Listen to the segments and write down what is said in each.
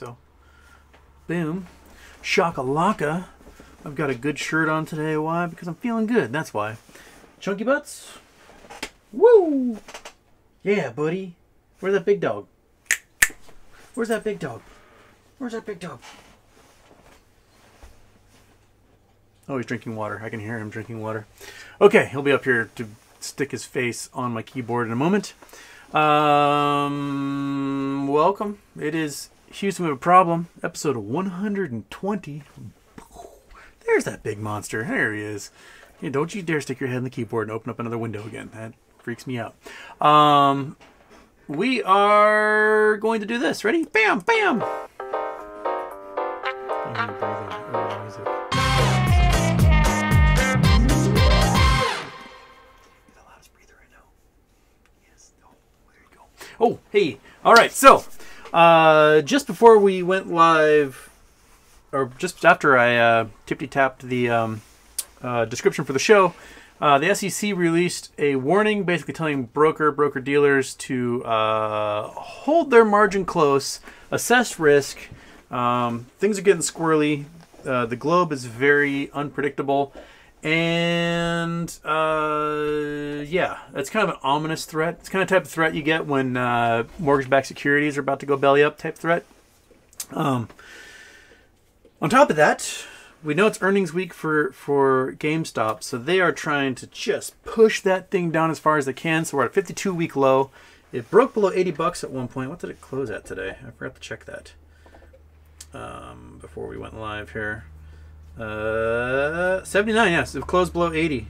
So, boom. Shakalaka. I've got a good shirt on today. Why? Because I'm feeling good. That's why. Chunky butts. Woo! Yeah, buddy. Where's that big dog? Where's that big dog? Where's that big dog? Oh, he's drinking water. I can hear him drinking water. Okay, he'll be up here to stick his face on my keyboard in a moment. Um, welcome. It is Houston with a Problem, episode 120. There's that big monster. There he is. Don't you dare stick your head in the keyboard and open up another window again. That freaks me out. Um, we are going to do this. Ready? Bam, bam. Oh, hey. All right. So, uh, just before we went live, or just after I uh, tippy tapped the um, uh, description for the show, uh, the SEC released a warning basically telling broker, broker dealers to uh, hold their margin close, assess risk. Um, things are getting squirrely. Uh, the globe is very unpredictable. And uh, yeah, it's kind of an ominous threat. It's kind of type of threat you get when uh, mortgage-backed securities are about to go belly up type threat. Um, on top of that, we know it's earnings week for for GameStop, so they are trying to just push that thing down as far as they can. So we're at a 52 week low. It broke below 80 bucks at one point. What did it close at today? I forgot to check that um, before we went live here. Uh, 79, yes. It closed below 80.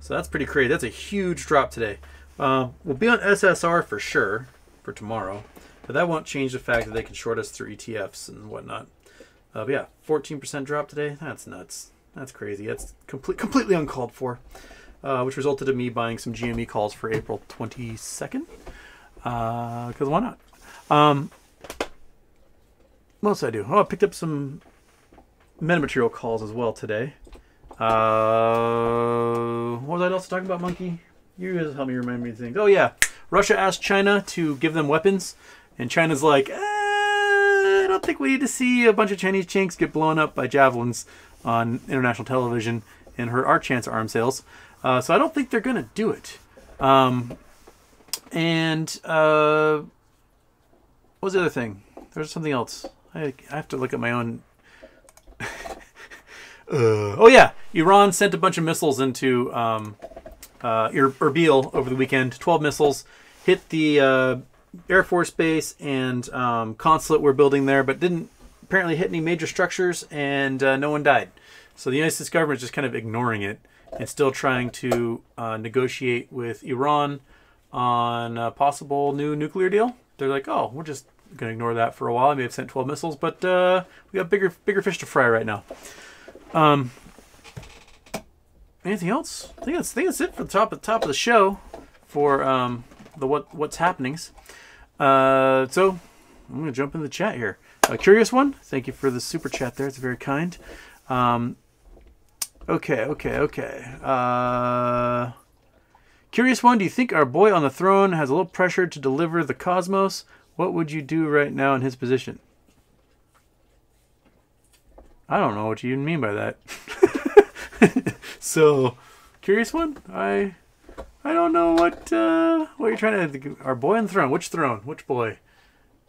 So that's pretty crazy. That's a huge drop today. Uh, we'll be on SSR for sure for tomorrow, but that won't change the fact that they can short us through ETFs and whatnot. Uh, but yeah, 14% drop today. That's nuts. That's crazy. That's complete, completely uncalled for, uh, which resulted in me buying some GME calls for April 22nd. Because why not? Um, what else I do? Oh, I picked up some metamaterial calls as well today. Uh, what was I also talking about, Monkey? You guys help me remind me of things. Oh yeah, Russia asked China to give them weapons, and China's like, eh, I don't think we need to see a bunch of Chinese chinks get blown up by javelins on international television and hurt our chance of arms sales. Uh, so I don't think they're gonna do it. Um, and uh, what was the other thing? There's something else. I, I have to look at my own uh, oh yeah, Iran sent a bunch of missiles into um, uh, Erbil over the weekend. Twelve missiles hit the uh, Air Force base and um, consulate we're building there, but didn't apparently hit any major structures, and uh, no one died. So the United States government is just kind of ignoring it and still trying to uh, negotiate with Iran on a possible new nuclear deal. They're like, oh, we're just gonna ignore that for a while. I may have sent 12 missiles, but uh, we got bigger bigger fish to fry right now. Um, anything else? I think that's I think that's it for the top of the top of the show for um, the what what's happenings. Uh, so I'm gonna jump in the chat here. A curious one. Thank you for the super chat there. It's very kind. Um, okay, okay, okay. Uh, curious one. Do you think our boy on the throne has a little pressure to deliver the cosmos? What would you do right now in his position? I don't know what you mean by that. so, curious one. I I don't know what uh, what you're trying to. Our boy on the throne. Which throne? Which boy?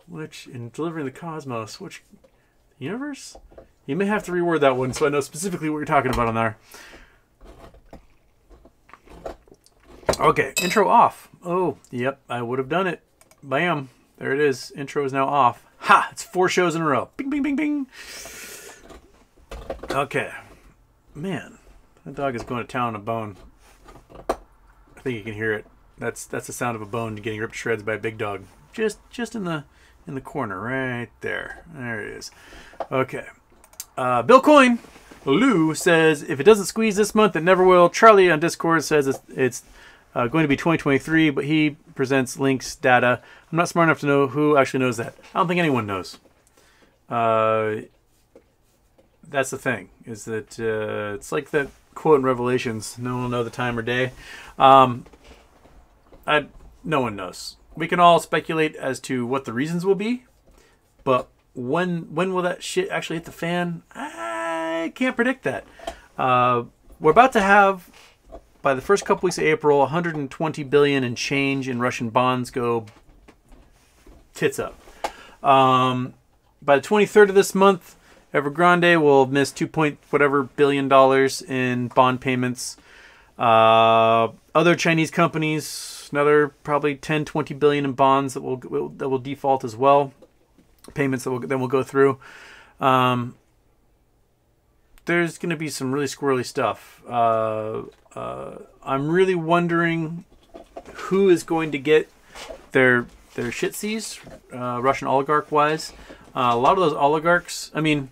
Which in delivering the cosmos? Which universe? You may have to reword that one so I know specifically what you're talking about on there. Okay, intro off. Oh, yep, I would have done it. Bam. There it is. Intro is now off. Ha! It's four shows in a row. Bing, bing, bing, bing. Okay. Man, that dog is going to town on a bone. I think you can hear it. That's that's the sound of a bone getting ripped to shreds by a big dog. Just just in the in the corner right there. There it is. Okay. Uh, Bill Coin, Lou says if it doesn't squeeze this month, it never will. Charlie on Discord says it's, it's uh, going to be 2023, but he presents links, data. I'm not smart enough to know who actually knows that. I don't think anyone knows. Uh, that's the thing, is that uh, it's like that quote in Revelations no one will know the time or day. Um, I, no one knows. We can all speculate as to what the reasons will be, but when when will that shit actually hit the fan? I can't predict that. Uh, we're about to have by the first couple weeks of April, 120 billion and change in Russian bonds go tits up. Um, by the 23rd of this month, Evergrande will miss 2 point whatever billion dollars in bond payments. Uh, other Chinese companies, another probably 10, 20 billion in bonds that will, will that will default as well. Payments that will then will go through. Um, there's going to be some really squirrely stuff. Uh, uh, I'm really wondering who is going to get their their shit seized, uh, Russian oligarch wise. Uh, a lot of those oligarchs. I mean,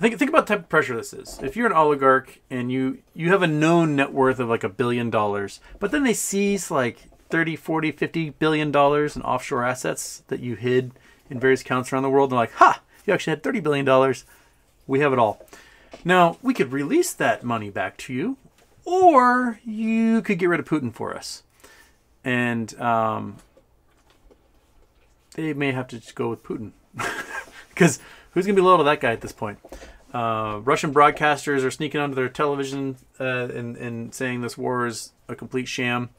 think think about the type of pressure this is. If you're an oligarch and you you have a known net worth of like a billion dollars, but then they seize like 30, 40, 50 billion dollars in offshore assets that you hid in various accounts around the world, and like, ha, you actually had 30 billion dollars. We have it all. Now, we could release that money back to you, or you could get rid of Putin for us. And um, they may have to just go with Putin. Because who's going to be loyal to that guy at this point? Uh, Russian broadcasters are sneaking onto their television uh, and, and saying this war is a complete sham.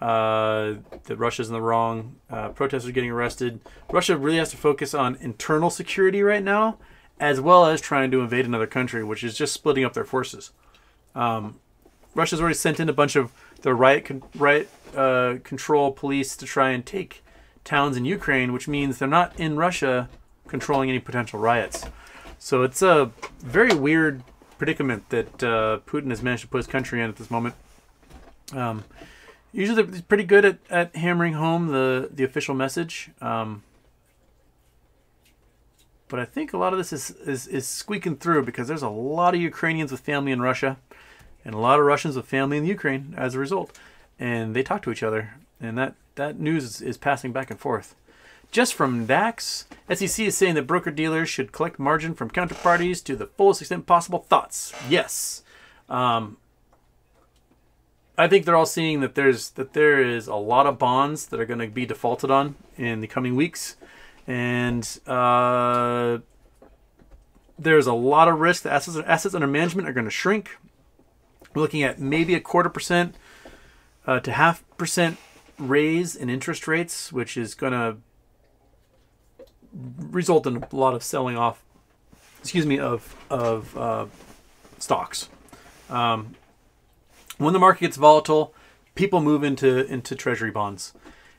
Uh, that Russia's in the wrong. Uh, protesters are getting arrested. Russia really has to focus on internal security right now, as well as trying to invade another country, which is just splitting up their forces. Um, Russia's already sent in a bunch of the riot con- riot uh, control police to try and take towns in Ukraine, which means they're not in Russia controlling any potential riots. So it's a very weird predicament that uh, Putin has managed to put his country in at this moment. Um, usually, they're pretty good at, at hammering home the, the official message. Um, but I think a lot of this is, is, is squeaking through because there's a lot of Ukrainians with family in Russia and a lot of Russians with family in the Ukraine as a result. And they talk to each other. And that, that news is, is passing back and forth. Just from DAX, SEC is saying that broker dealers should collect margin from counterparties to the fullest extent possible. Thoughts? Yes. Um, I think they're all seeing that there's that there is a lot of bonds that are going to be defaulted on in the coming weeks, and uh, there's a lot of risk that assets assets under management are going to shrink. We're looking at maybe a quarter percent uh, to half percent raise in interest rates, which is going to result in a lot of selling off. Excuse me of of uh, stocks. Um, when the market gets volatile, people move into into treasury bonds.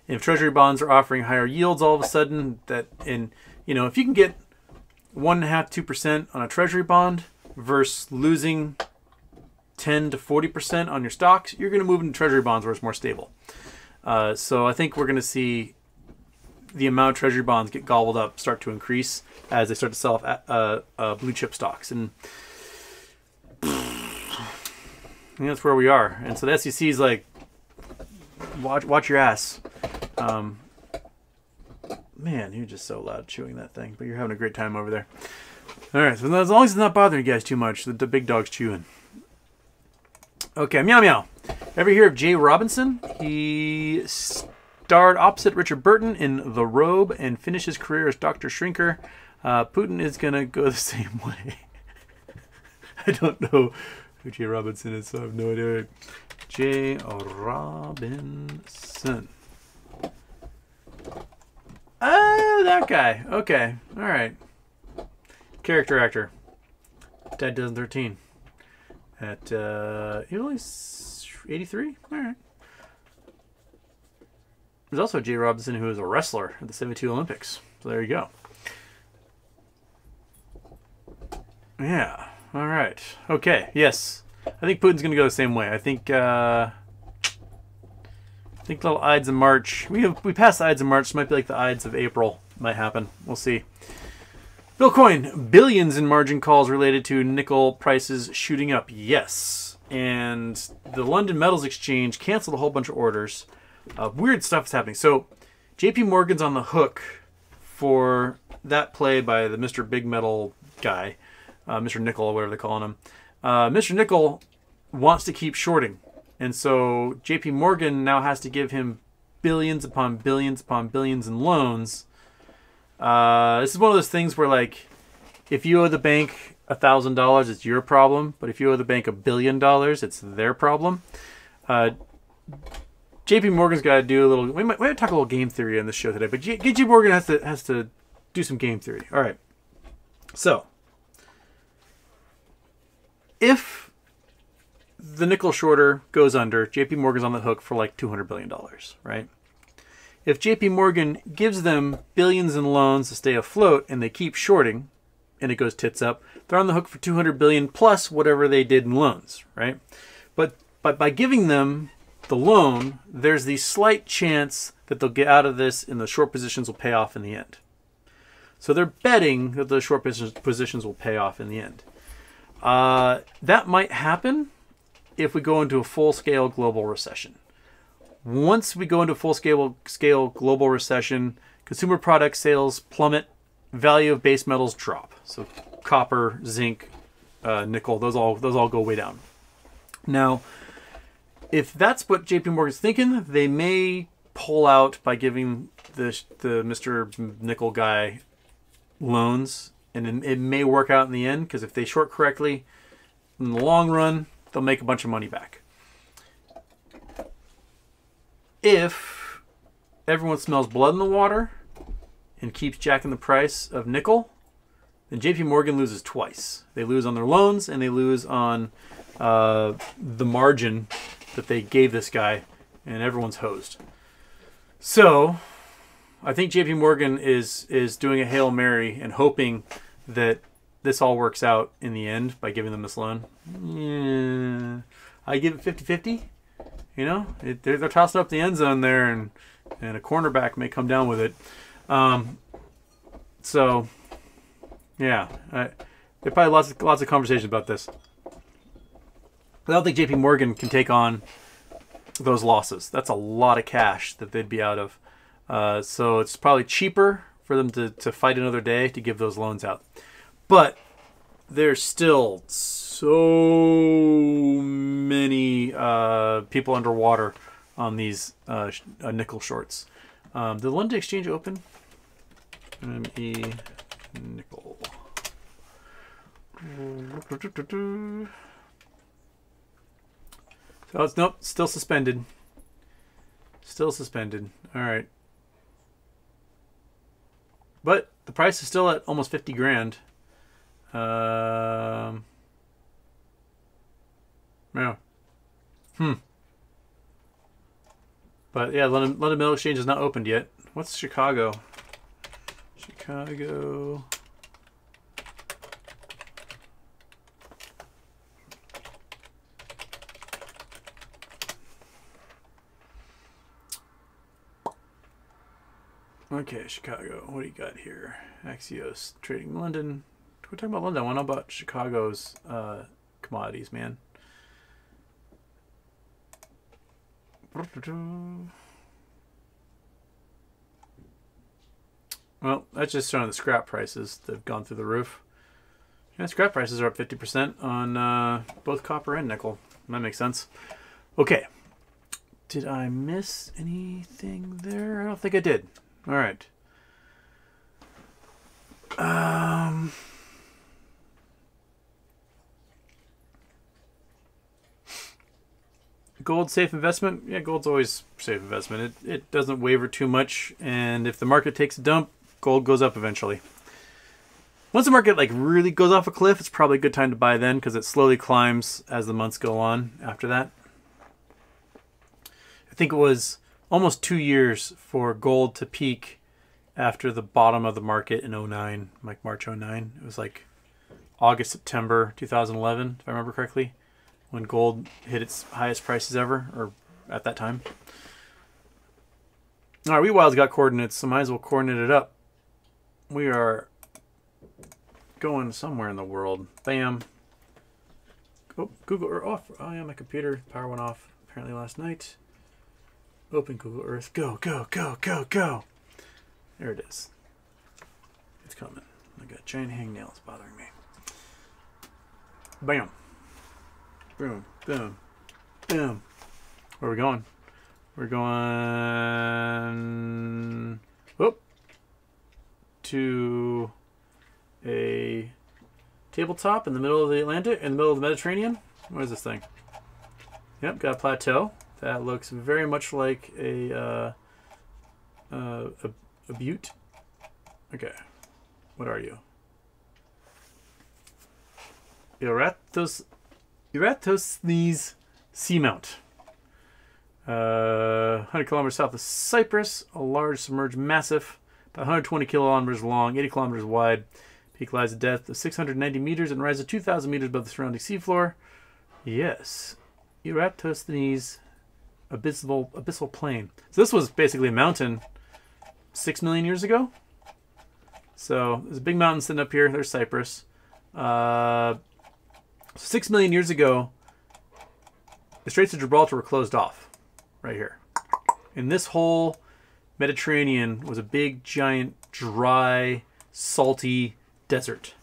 And if treasury bonds are offering higher yields all of a sudden, that in you know if you can get one and a half two percent on a treasury bond versus losing 10 to 40% on your stocks, you're going to move into treasury bonds where it's more stable. Uh, so I think we're going to see the amount of treasury bonds get gobbled up start to increase as they start to sell off uh, uh, blue chip stocks. And that's where we are. And so the SEC is like, watch, watch your ass. Um, man, you're just so loud chewing that thing, but you're having a great time over there. All right, so as long as it's not bothering you guys too much, the, the big dog's chewing. Okay, meow meow. Ever hear of Jay Robinson? He starred opposite Richard Burton in The Robe and finished his career as Dr. Shrinker. Uh, Putin is going to go the same way. I don't know Jay Robinson is, so I have no idea. J. Robinson. Oh, that guy. Okay. All right. Character actor. Dead 2013. At, uh, he only 83? All right. There's also Jay Robinson, who is a wrestler at the 72 Olympics. So there you go. Yeah. All right. Okay. Yes. I think Putin's going to go the same way. I think. Uh, I think little Ides of March. We have we passed the Ides of March. So might be like the Ides of April. Might happen. We'll see. Bitcoin billions in margin calls related to nickel prices shooting up. Yes. And the London Metals Exchange canceled a whole bunch of orders uh, weird stuff is happening. So, J.P. Morgan's on the hook for that play by the Mr. Big Metal guy, uh, Mr. Nickel, or whatever they're calling him. Uh, Mr. Nickel wants to keep shorting, and so J.P. Morgan now has to give him billions upon billions upon billions in loans Uh, this is one of those things where like, if you owe the bank a thousand dollars, it's your problem. But if you owe the bank a billion dollars, it's their problem. Uh, JP Morgan's got to do a little. We might, we might talk a little game theory on this show today, but JP Morgan has to has to do some game theory. All right. So, if the nickel shorter goes under, JP Morgan's on the hook for like $200 billion, right? If JP Morgan gives them billions in loans to stay afloat and they keep shorting and it goes tits up, they're on the hook for 200 billion plus whatever they did in loans, right? But but by giving them the loan, there's the slight chance that they'll get out of this and the short positions will pay off in the end. So they're betting that the short positions will pay off in the end. Uh, that might happen if we go into a full scale global recession. Once we go into full scale scale global recession, consumer product sales plummet, value of base metals drop. So copper, zinc, uh, nickel, those all those all go way down. Now, if that's what JP Morgan's thinking, they may pull out by giving the the Mr. Nickel guy loans, and it, it may work out in the end because if they short correctly, in the long run, they'll make a bunch of money back. If everyone smells blood in the water and keeps jacking the price of nickel, then JP Morgan loses twice. They lose on their loans and they lose on uh, the margin that they gave this guy, and everyone's hosed. So, I think JP Morgan is is doing a hail mary and hoping that this all works out in the end by giving them this loan. Yeah, I give it 50-50. You know, it, they're, they're tossing up the end zone there, and and a cornerback may come down with it. Um, so, yeah, I, there probably lots of, lots of conversations about this. I don't think J.P. Morgan can take on those losses. That's a lot of cash that they'd be out of. Uh, so it's probably cheaper for them to, to fight another day to give those loans out. But there's still so many uh, people underwater on these uh, uh, nickel shorts. Um, the London Exchange open? ME nickel. So it's nope, still suspended. Still suspended. All right. But the price is still at almost 50 grand. Um, yeah. Hmm. But yeah, London, London Metal Exchange is not opened yet. What's Chicago? Chicago. Okay, Chicago. What do you got here? Axios trading London. We're talking about London. I want to know about Chicago's uh, commodities, man. Well, that's just showing the scrap prices that have gone through the roof. Yeah, scrap prices are up 50% on uh, both copper and nickel. That makes sense. Okay. Did I miss anything there? I don't think I did. All right. Um. Gold safe investment? Yeah, gold's always safe investment. It, it doesn't waver too much, and if the market takes a dump, gold goes up eventually. Once the market like really goes off a cliff, it's probably a good time to buy then because it slowly climbs as the months go on after that. I think it was almost two years for gold to peak after the bottom of the market in 09, like March 09. It was like August, September 2011, if I remember correctly, when gold hit its highest prices ever, or at that time. All right, we wilds got coordinates, so might as well coordinate it up. We are going somewhere in the world. Bam. Oh, Google Earth off. Oh yeah, my computer power went off apparently last night. Open Google Earth. Go, go, go, go, go. There it is. It's coming. I got giant hangnails bothering me. Bam. Boom, boom, boom. Where are we going? We're going... Whoop. to a tabletop in the middle of the Atlantic, in the middle of the Mediterranean. What is this thing? Yep, got a plateau. That looks very much like a, uh, uh, a, a butte. Okay. What are you? Eratosthenes Seamount. Uh, 100 kilometers south of Cyprus, a large submerged massif, about 120 kilometers long, 80 kilometers wide. Peak lies at depth of 690 meters and rises 2,000 meters above the surrounding seafloor. Yes, Eratosthenes abyssal abyssal plain. So this was basically a mountain six million years ago. So there's a big mountain sitting up here. There's Cyprus. Uh, six million years ago, the Straits of Gibraltar were closed off, right here. And this whole Mediterranean was a big, giant, dry, salty desert.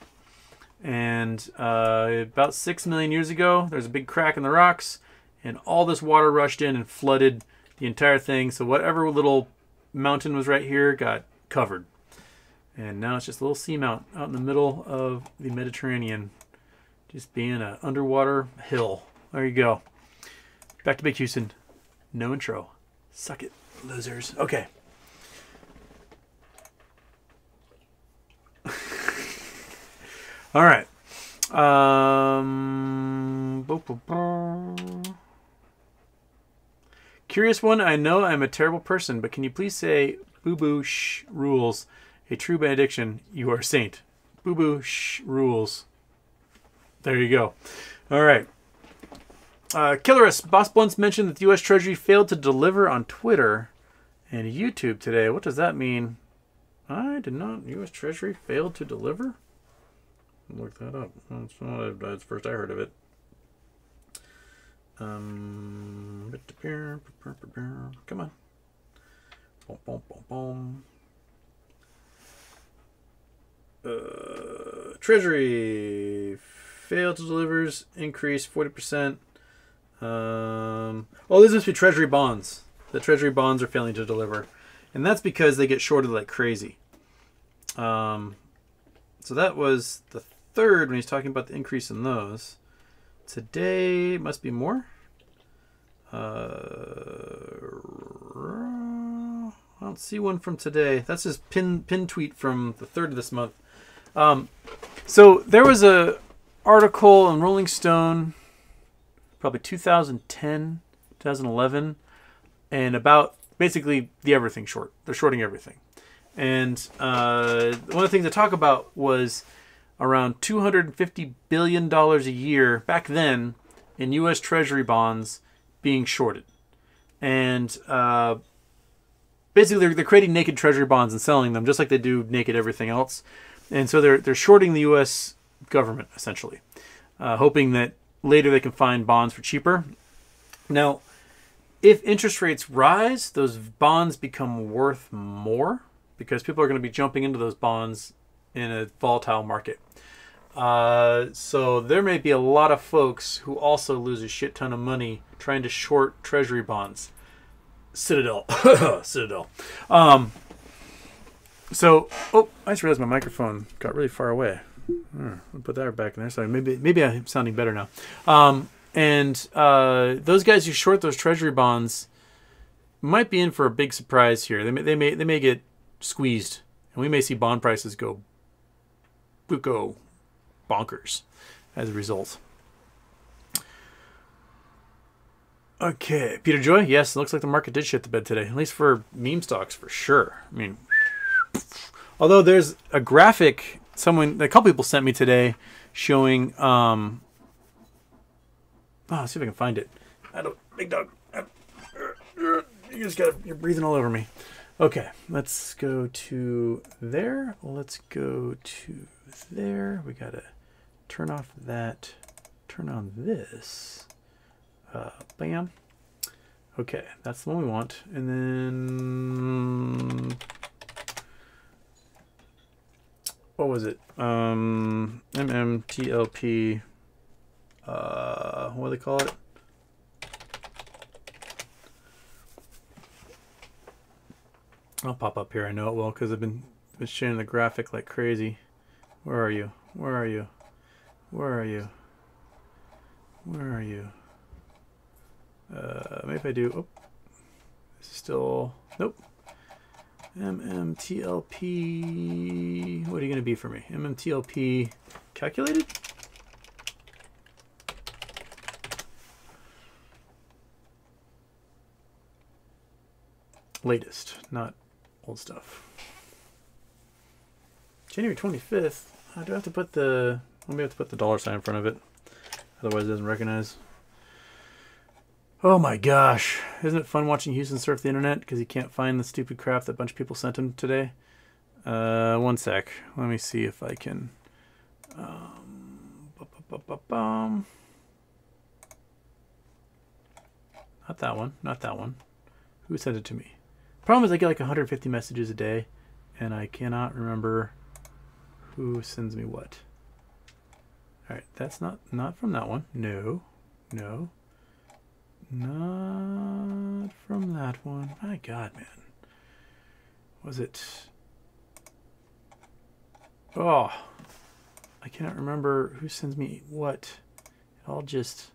And uh, about six million years ago, there's a big crack in the rocks, and all this water rushed in and flooded the entire thing. So whatever little mountain was right here got covered. And now it's just a little seamount out in the middle of the Mediterranean, just being an underwater hill. There you go. Back to Big Houston. No intro. Suck it, losers. Okay. All right. Um, curious one. I know I'm a terrible person, but can you please say "boo boo shh" rules? A true benediction. You are a saint. Boo boo shh rules. There you go. All right. Uh, Killerus, Boss Blunts mentioned that the U.S. Treasury failed to deliver on Twitter and YouTube today. What does that mean? I did not. U.S. Treasury failed to deliver? Look that up. That's, not, that's first I heard of it. Um, come on. Boom, boom, boom, boom. Uh, Treasury failed to delivers increase 40%. Um, oh, this must be Treasury bonds. The Treasury bonds are failing to deliver. And that's because they get shorted like crazy. Um, so that was the third when he's talking about the increase in those. Today must be more. Uh, I don't see one from today. That's his pin pin tweet from the third of this month. Um, so there was a article in Rolling Stone, probably 2010, 2011, and about basically the everything short. They're shorting everything, and uh, one of the things to talk about was around 250 billion dollars a year back then in U.S. Treasury bonds being shorted, and uh, basically they're, they're creating naked Treasury bonds and selling them just like they do naked everything else and so they're they're shorting the U.S. government essentially, uh, hoping that later they can find bonds for cheaper. Now, if interest rates rise, those bonds become worth more because people are going to be jumping into those bonds in a volatile market. Uh, so there may be a lot of folks who also lose a shit ton of money trying to short treasury bonds. Citadel, Citadel. Um, so, oh, I just realized my microphone got really far away. Hmm, I'll put that back in there. Sorry, maybe maybe I'm sounding better now. Um, and uh, those guys who short those treasury bonds might be in for a big surprise here. They may they may they may get squeezed, and we may see bond prices go go bonkers as a result. Okay, Peter Joy. Yes, looks like the market did shit the bed today, at least for meme stocks for sure. I mean, Although there's a graphic someone a couple people sent me today showing um oh, see if I can find it. I don't big dog. You just got you're breathing all over me. Okay, let's go to there. Let's go to there. We gotta turn off that, turn on this. Uh, bam. Okay, that's the one we want. And then what was it? Um, MMTLP. Uh, what do they call it? I'll pop up here. I know it will because I've been been sharing the graphic like crazy. Where are you? Where are you? Where are you? Where are you? Uh, maybe if I do. Oh, still. Nope. MMTLP. What are you going to be for me? MMTLP calculated? Latest, not old stuff. January 25th. I do have to put the. Let me have to put the dollar sign in front of it. Otherwise, it doesn't recognize. Oh my gosh. Isn't it fun watching Houston surf the internet because he can't find the stupid crap that a bunch of people sent him today? Uh, one sec. Let me see if I can. Um, not that one. Not that one. Who sent it to me? Problem is, I get like 150 messages a day, and I cannot remember who sends me what. All right, that's not not from that one. No, no. Not from that one. My God, man. Was it? Oh, I cannot remember who sends me what. It all just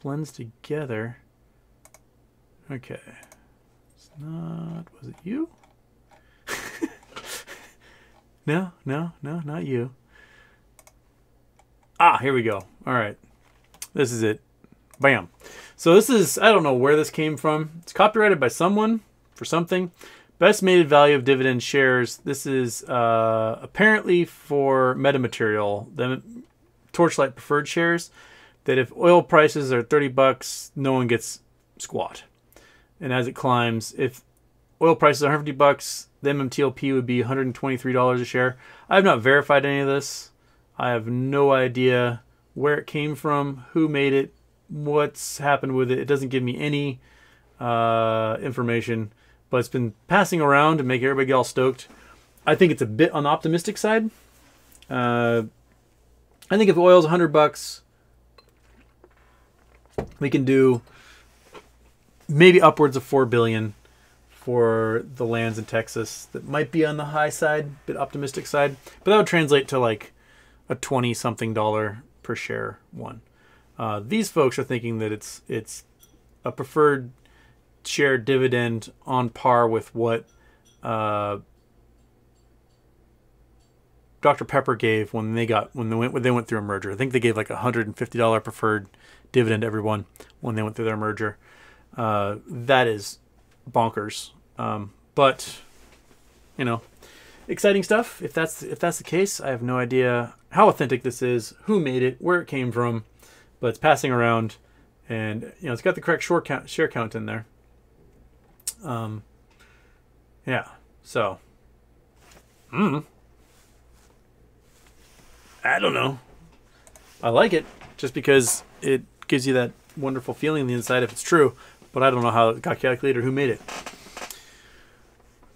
blends together. Okay. It's not. Was it you? No, no, no, not you. Ah, here we go. All right. This is it. Bam. So this is, I don't know where this came from. It's copyrighted by someone for something. Best mated value of dividend shares. This is uh, apparently for metamaterial, the Torchlight preferred shares. That if oil prices are 30 bucks, no one gets squat. And as it climbs, if oil prices are 150 bucks, the MMTLP would be $123 a share. I have not verified any of this. I have no idea where it came from, who made it, what's happened with it. It doesn't give me any uh, information, but it's been passing around to make everybody get all stoked. I think it's a bit on the optimistic side. Uh, I think if oil's 100 bucks, we can do maybe upwards of 4 billion for the lands in Texas that might be on the high side, bit optimistic side, but that would translate to like a 20 something dollar per share one. Uh, these folks are thinking that it's it's a preferred share dividend on par with what uh, Dr Pepper gave when they got when they went when they went through a merger. I think they gave like a hundred and fifty dollar preferred dividend to everyone when they went through their merger. Uh, that is bonkers. Um, but you know, exciting stuff. If that's if that's the case, I have no idea how authentic this is, who made it, where it came from but it's passing around, and you know it's got the correct share count, share count in there. Um, yeah. So, mm, I don't know. I like it just because it gives you that wonderful feeling on the inside if it's true, but I don't know how it got calculated or who made it.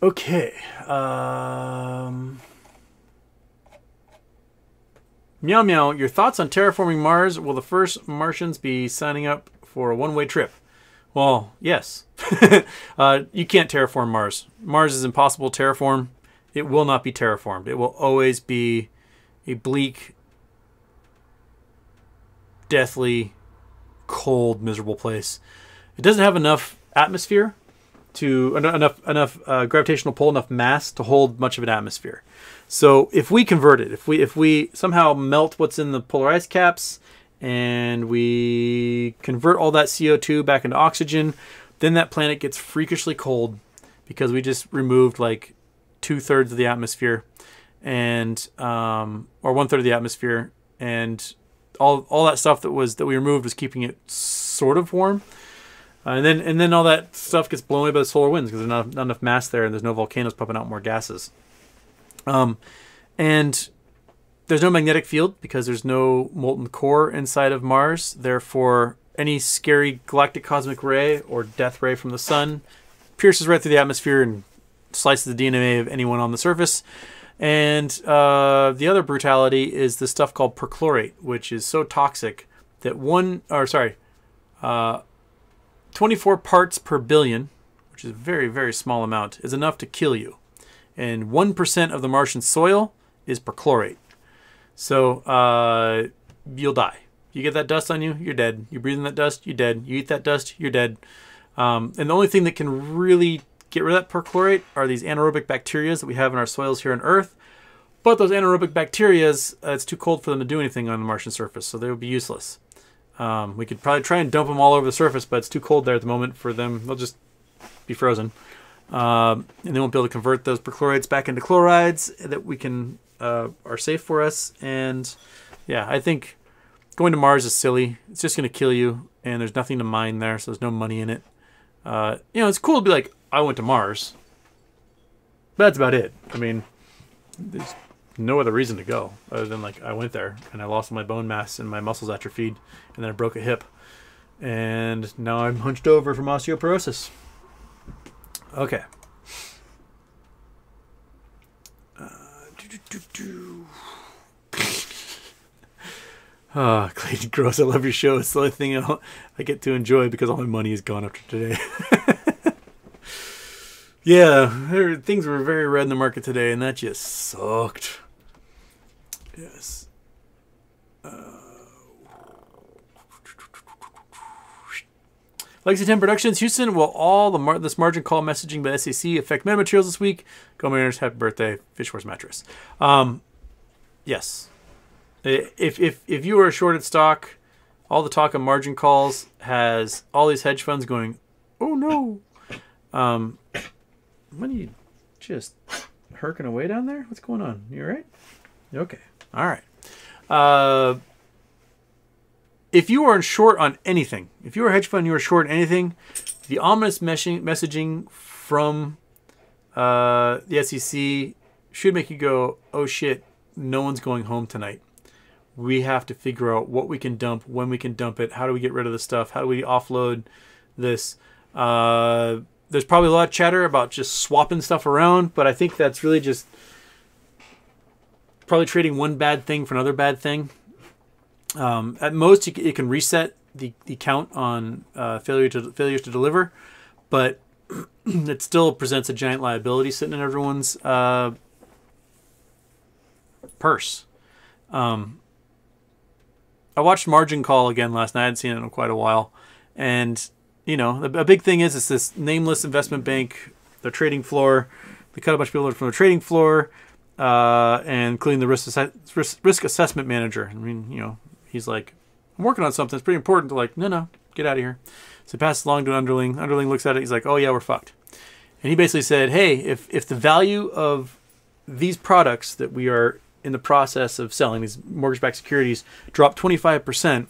Okay. Um, Meow Meow, your thoughts on terraforming Mars? Will the first Martians be signing up for a one way trip? Well, yes. uh, you can't terraform Mars. Mars is impossible to terraform. It will not be terraformed. It will always be a bleak, deathly, cold, miserable place. It doesn't have enough atmosphere to enough enough uh, gravitational pull, enough mass to hold much of an atmosphere. So if we convert it, if we if we somehow melt what's in the polar ice caps and we convert all that CO2 back into oxygen, then that planet gets freakishly cold because we just removed like two thirds of the atmosphere and um, or one third of the atmosphere and all all that stuff that was that we removed was keeping it sort of warm. Uh, and then and then all that stuff gets blown away by the solar winds because there's not, not enough mass there and there's no volcanoes pumping out more gases. Um, and there's no magnetic field because there's no molten core inside of Mars. Therefore, any scary galactic cosmic ray or death ray from the sun pierces right through the atmosphere and slices the DNA of anyone on the surface. And uh, the other brutality is the stuff called perchlorate, which is so toxic that one, or sorry, uh, 24 parts per billion, which is a very, very small amount, is enough to kill you. and 1% of the Martian soil is perchlorate. So uh, you'll die. You get that dust on you, you're dead. You breathe in that dust, you're dead. You eat that dust, you're dead. Um, and the only thing that can really get rid of that perchlorate are these anaerobic bacteria that we have in our soils here on Earth. But those anaerobic bacteria, uh, it's too cold for them to do anything on the Martian surface, so they would be useless. Um, we could probably try and dump them all over the surface, but it's too cold there at the moment for them. They'll just be frozen. Um, and they won't be able to convert those perchlorates back into chlorides that we can uh, are safe for us. And yeah, I think going to Mars is silly. It's just going to kill you, and there's nothing to mine there, so there's no money in it. Uh, you know, it's cool to be like, I went to Mars. But that's about it. I mean, there's no other reason to go other than like I went there and I lost my bone mass and my muscles atrophied, and then I broke a hip, and now I'm hunched over from osteoporosis. Okay. Uh, Ah, Clayton Gross, I love your show. It's the only thing I'll, I get to enjoy because all my money is gone after today. yeah, there, things were very red in the market today, and that just sucked. Yes. Uh, Legacy 10 Productions, Houston. Will all the mar- this margin call messaging by SEC affect metamaterials this week? Go Mariners, happy birthday, Fish Force Mattress. Um, yes. If, if, if you are shorted stock, all the talk of margin calls has all these hedge funds going, oh no. Um, what are you just herking away down there? What's going on? You all right? Okay. All right. Uh, if you are short on anything, if you're a hedge fund, you are short on anything, the ominous messaging from uh, the SEC should make you go, oh shit, no one's going home tonight. We have to figure out what we can dump, when we can dump it, how do we get rid of the stuff, how do we offload this. Uh, there's probably a lot of chatter about just swapping stuff around, but I think that's really just probably trading one bad thing for another bad thing. Um, at most, it can reset the, the count on uh, failure to failures to deliver, but it still presents a giant liability sitting in everyone's uh, purse. Um, I watched Margin Call again last night. I hadn't seen it in quite a while, and you know, a, big thing is it's this nameless investment bank, their trading floor. They cut a bunch of people from the trading floor, uh, and including the risk, risk assessment manager. I mean, you know, he's like, I'm working on something. It's pretty important. To like, no, no, get out of here. So he passes along to an underling. Underling looks at it. He's like, oh yeah, we're fucked. And he basically said, hey, if if the value of these products that we are in the process of selling, these mortgage-backed securities, drop 25%,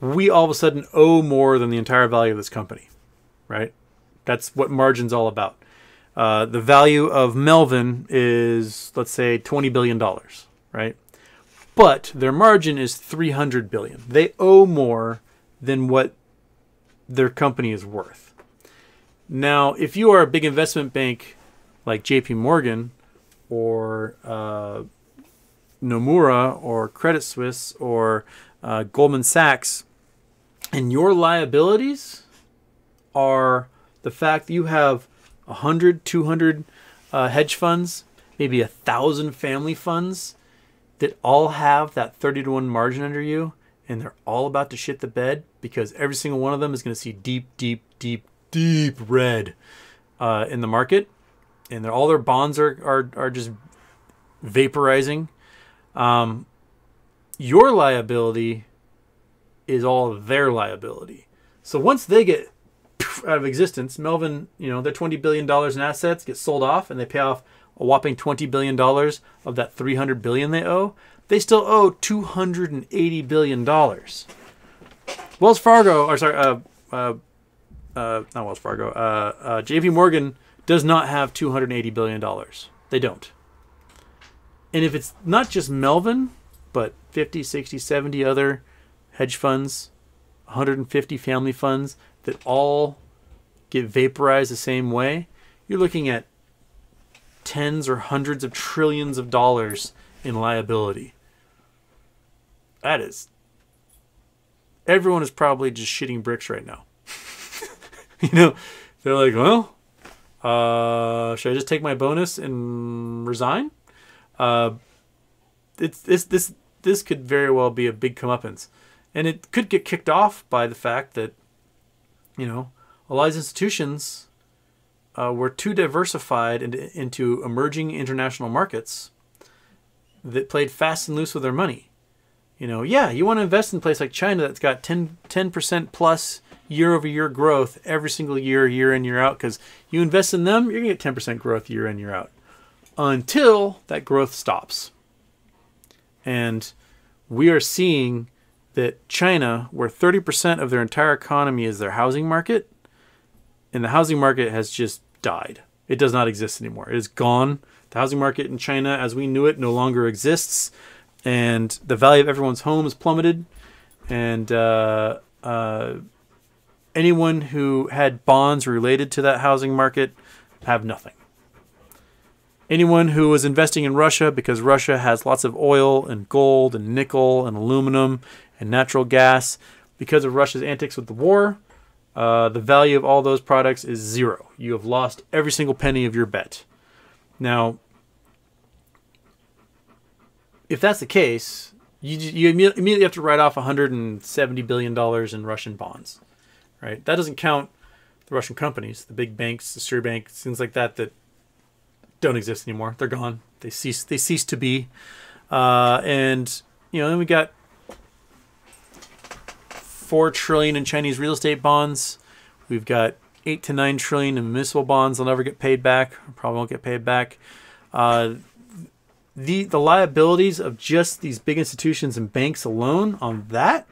we all of a sudden owe more than the entire value of this company, right? That's what margin's all about. Uh, the value of Melvin is, let's say, $20 billion, right? but their margin is 300 billion. They owe more than what their company is worth. Now, if you are a big investment bank like JP Morgan or uh, Nomura or Credit Suisse or uh, Goldman Sachs, and your liabilities are the fact that you have 100, 200 uh, hedge funds, maybe a thousand family funds that all have that 30 to 1 margin under you and they're all about to shit the bed because every single one of them is going to see deep, deep, deep, deep red uh, in the market. And all their bonds are, are, are just vaporizing. Um, your liability is all their liability. So once they get out of existence, Melvin, you know, their $20 billion in assets get sold off and they pay off a whopping $20 billion of that 300 billion they owe, they still owe $280 billion. Wells Fargo, or sorry, uh, uh, uh, not Wells Fargo, uh, uh, JP Morgan does not have $280 billion. They don't. And if it's not just Melvin, but 50, 60, 70 other hedge funds, 150 family funds that all get vaporized the same way, you're looking at tens or hundreds of trillions of dollars in liability. That is. Everyone is probably just shitting bricks right now. you know, they're like, well, Uh, should I just take my bonus and resign? Uh, it's this this this could very well be a big comeuppance, and it could get kicked off by the fact that, you know, a lot of these institutions uh, were too diversified into, into emerging international markets that played fast and loose with their money. You know, yeah, you want to invest in a place like China that's got 10 percent plus year over year growth every single year, year in year out, because you invest in them, you're gonna get 10 percent growth year in year out, until that growth stops. And we are seeing that China, where 30% of their entire economy is their housing market, and the housing market has just died. It does not exist anymore. It is gone. The housing market in China, as we knew it, no longer exists, and the value of everyone's home has plummeted. And uh, uh, anyone who had bonds related to that housing market have nothing. Anyone who was investing in Russia because Russia has lots of oil and gold and nickel and aluminum and natural gas because of Russia's antics with the war, uh, the value of all those products is zero. You have lost every single penny of your bet. Now, if that's the case, you, you immediately have to write off 170 billion dollars in Russian bonds, right? That doesn't count the Russian companies, the big banks, the Sure banks, things like that that don't exist anymore. They're gone. They cease. They cease to be. Uh, and you know, then we got four trillion in Chinese real estate bonds. We've got eight to nine trillion in municipal bonds. They'll never get paid back. Probably won't get paid back. Uh, the the liabilities of just these big institutions and banks alone on that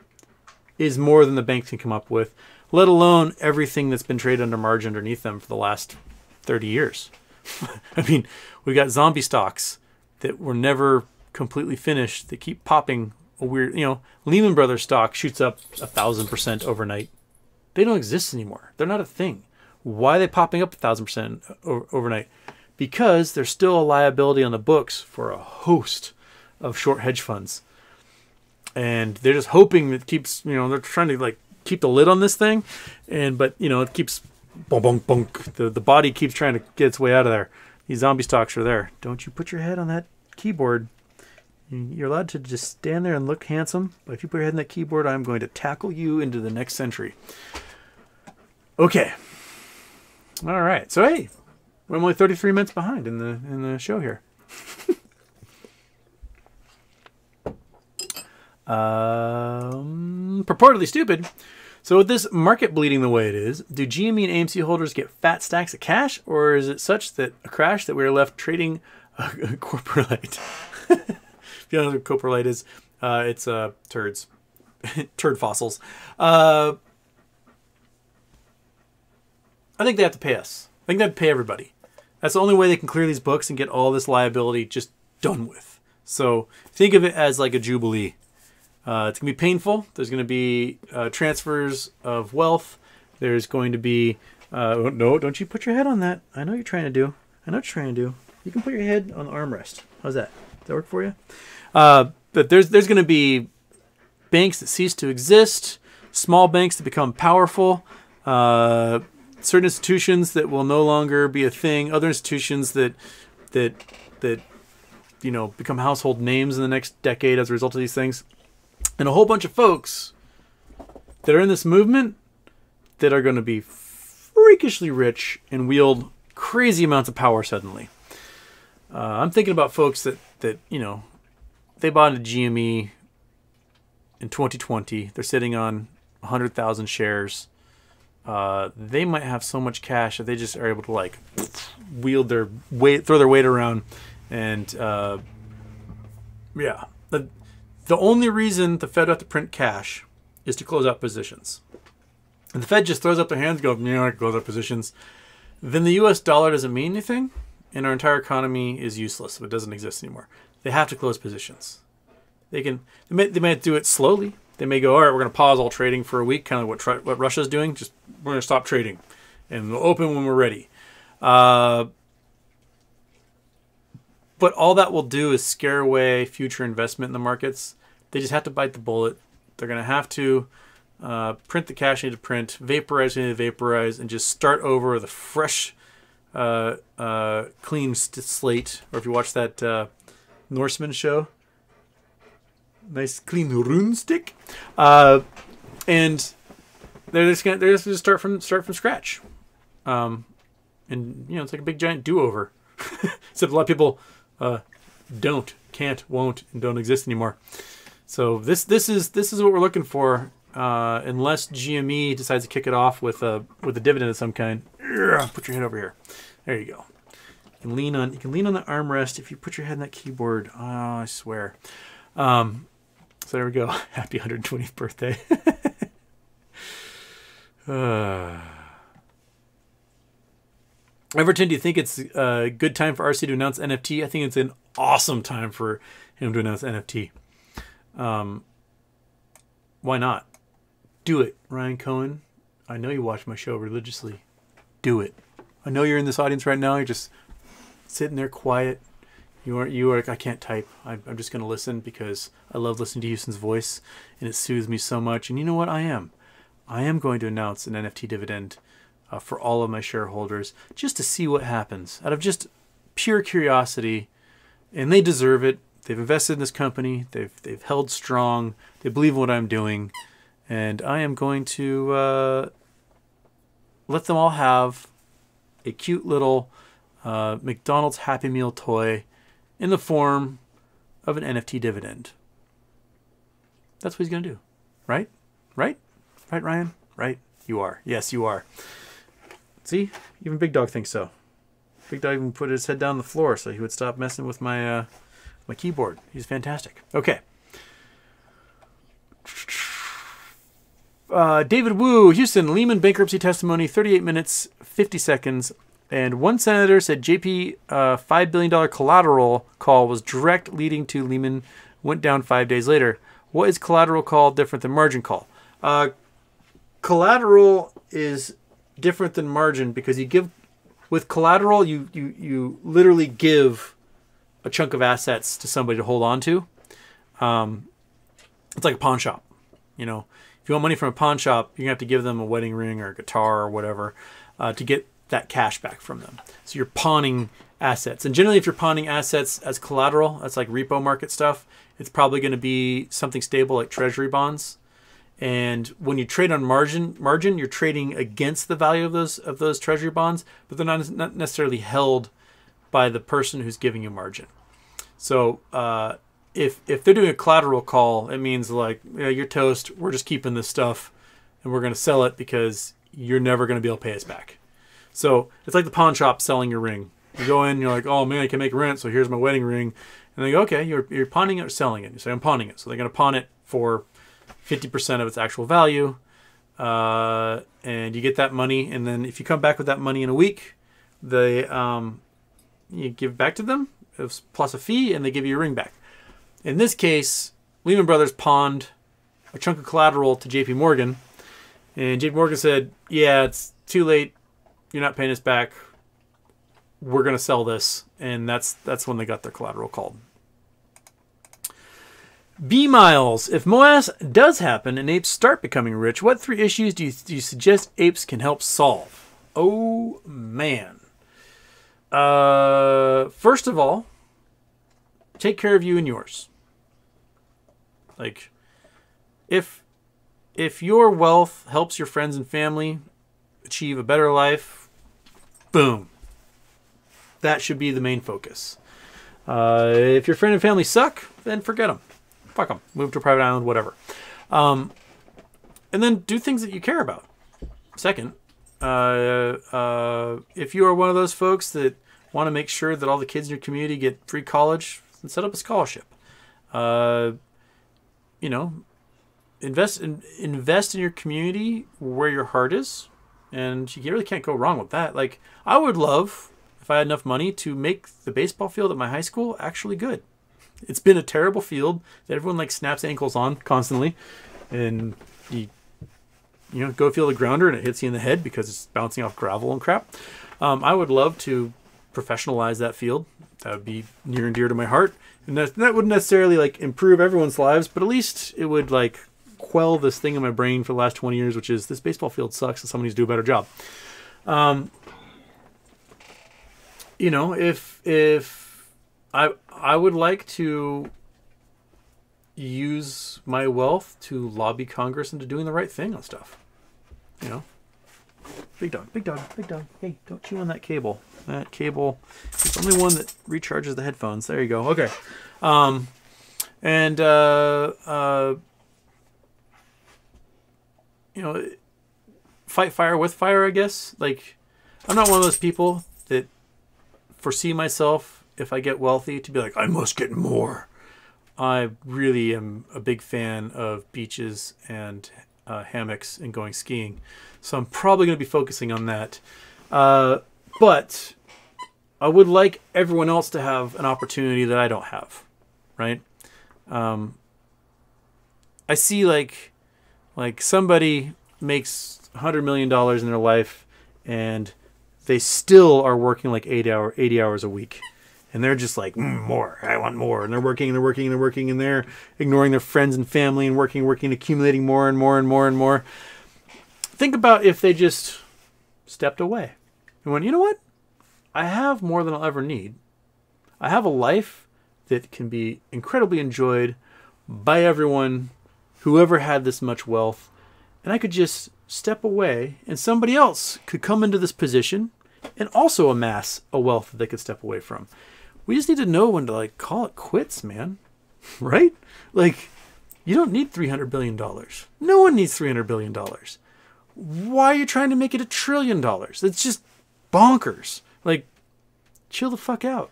is more than the banks can come up with. Let alone everything that's been traded under margin underneath them for the last thirty years. I mean, we've got zombie stocks that were never completely finished. They keep popping a weird, you know, Lehman Brothers stock shoots up a thousand percent overnight. They don't exist anymore. They're not a thing. Why are they popping up a thousand percent overnight? Because there's still a liability on the books for a host of short hedge funds. And they're just hoping that keeps, you know, they're trying to like keep the lid on this thing. And, but, you know, it keeps bonk, bonk, bonk. The, the body keeps trying to get its way out of there. These zombie stocks are there. Don't you put your head on that keyboard. You're allowed to just stand there and look handsome, but if you put your head in that keyboard, I'm going to tackle you into the next century. Okay. All right. So hey, we're only 33 minutes behind in the in the show here. um, purportedly stupid. So with this market bleeding the way it is, do GME and AMC holders get fat stacks of cash, or is it such that a crash that we are left trading a, a Coprolite? know what Coprolite is, uh, it's uh, turds, turd fossils. Uh, I think they have to pay us. I think they have to pay everybody. That's the only way they can clear these books and get all this liability just done with. So think of it as like a jubilee. Uh, it's to be painful. There's going to be uh, transfers of wealth. There's going to be uh, oh, no, don't you put your head on that. I know you're trying to do. I know what you're trying to do. You can put your head on the armrest. How's that? Does that work for you? Uh, but there's there's going to be banks that cease to exist, small banks that become powerful, uh, certain institutions that will no longer be a thing, other institutions that that that you know become household names in the next decade as a result of these things and a whole bunch of folks that are in this movement that are going to be freakishly rich and wield crazy amounts of power suddenly. Uh, I'm thinking about folks that that you know they bought a GME in 2020. They're sitting on 100,000 shares. Uh, they might have so much cash that they just are able to like wield their weight, throw their weight around, and uh, yeah, the only reason the Fed have to print cash is to close out positions. And the Fed just throws up their hands, go, you know, close out positions. Then the U.S. dollar doesn't mean anything, and our entire economy is useless. It doesn't exist anymore. They have to close positions. They can. They may, they may do it slowly. They may go, all right, we're going to pause all trading for a week, kind of what what Russia's doing. Just we're going to stop trading, and we'll open when we're ready. Uh, but all that will do is scare away future investment in the markets. They just have to bite the bullet. They're going to have to uh, print the cash they need to print, vaporize they need to vaporize, and just start over with a fresh, uh, uh, clean slate, or if you watch that uh, Norseman show, nice clean rune stick, uh, and they're just gonna they're just gonna start from start from scratch, um, and you know it's like a big giant do over, except a lot of people uh, don't, can't, won't, and don't exist anymore. So this this is this is what we're looking for. Uh, unless GME decides to kick it off with a with a dividend of some kind. Put your head over here. There you go. You can lean on you can lean on the armrest if you put your head in that keyboard. Oh, I swear. Um, so there we go. Happy 120th birthday. uh. Everton, do you think it's a good time for RC to announce NFT? I think it's an awesome time for him to announce NFT. Um, why not? Do it, Ryan Cohen. I know you watch my show religiously. Do it. I know you're in this audience right now. You're just sitting there quiet. You are. You are. I can't type. I'm, I'm just going to listen because I love listening to Houston's voice, and it soothes me so much. And you know what? I am. I am going to announce an NFT dividend uh, for all of my shareholders just to see what happens out of just pure curiosity. And they deserve it. They've invested in this company. They've they've held strong. They believe in what I'm doing, and I am going to uh, let them all have a cute little uh, McDonald's Happy Meal toy in the form of an NFT dividend. That's what he's going to do, right? Right? Right, Ryan? Right? You are. Yes, you are. See, even Big Dog thinks so. Big Dog even put his head down the floor so he would stop messing with my uh, my keyboard. He's fantastic. Okay. Uh, David Wu, Houston, Lehman bankruptcy testimony, 38 minutes, 50 seconds. And one senator said JP uh, $5 billion collateral call was direct leading to Lehman went down five days later. What is collateral call different than margin call? Uh, collateral is different than margin because you give with collateral you you you literally give a chunk of assets to somebody to hold on to. Um, it's like a pawn shop. You know, if you want money from a pawn shop, you're gonna have to give them a wedding ring or a guitar or whatever uh, to get that cash back from them. So you're pawning assets, and generally, if you're pawning assets as collateral, that's like repo market stuff. It's probably going to be something stable like treasury bonds. And when you trade on margin, margin, you're trading against the value of those of those treasury bonds, but they're not, not necessarily held by the person who's giving you margin. So uh, if if they're doing a collateral call, it means like yeah, you're toast. We're just keeping this stuff, and we're going to sell it because you're never going to be able to pay us back. So it's like the pawn shop selling your ring. You go in, you're like, oh man, I can make rent, so here's my wedding ring. And they go, okay, you're, you're pawning it or selling it. You say, I'm pawning it. So they're going to pawn it for 50% of its actual value. Uh, and you get that money. And then if you come back with that money in a week, they, um, you give back to them plus a fee and they give you your ring back. In this case, Lehman Brothers pawned a chunk of collateral to JP Morgan. And JP Morgan said, yeah, it's too late. You're not paying us back. We're going to sell this. And that's that's when they got their collateral called. B Miles, if MOASS does happen and apes start becoming rich, what three issues do you, do you suggest apes can help solve? Oh man. Uh, first of all, take care of you and yours. Like, if if your wealth helps your friends and family achieve a better life, boom. That should be the main focus. Uh, if your friend and family suck, then forget them fuck them. Move to a private island, whatever. Um, and then do things that you care about. Second, uh, uh, if you are one of those folks that want to make sure that all the kids in your community get free college, then set up a scholarship. Uh, you know, invest in invest in your community where your heart is, and you really can't go wrong with that. Like I would love if I had enough money to make the baseball field at my high school actually good. It's been a terrible field that everyone like snaps ankles on constantly, and you you know go feel a grounder and it hits you in the head because it's bouncing off gravel and crap. Um, I would love to professionalize that field. That would be near and dear to my heart, and that that wouldn't necessarily like improve everyone's lives, but at least it would like quell this thing in my brain for the last 20 years, which is this baseball field sucks and someone needs to do a better job. Um, you know, if if I I would like to use my wealth to lobby Congress into doing the right thing on stuff. You know, big dog, big dog, big dog. Hey, don't chew on that cable. That cable is the only one that recharges the headphones. There you go. Okay, um, and uh, uh, you know, fight fire with fire. I guess. Like, I'm not one of those people that foresee myself if I get wealthy to be like, I must get more. I really am a big fan of beaches and uh, hammocks and going skiing. So I'm probably going to be focusing on that. Uh, but I would like everyone else to have an opportunity that I don't have, right? Um, I see like like somebody makes hundred million dollars in their life, and they still are working like eight hour eighty hours a week. And they're just like mm, more. I want more. And they're working and they're working and they're working and they're ignoring their friends and family and working working accumulating more and more and more and more. Think about if they just stepped away and went you know what? I have more than i'll ever need. I have a life that can be incredibly enjoyed by everyone whoever had this much wealth and i could just step away and somebody else could come into this position and also amass a wealth that they could step away from we just need to know when to like call it quits, man. right? Like you don't need 300 billion dollars. No one needs 300 billion dollars. Why are you trying to make it a trillion dollars? It's just bonkers. Like chill the fuck out.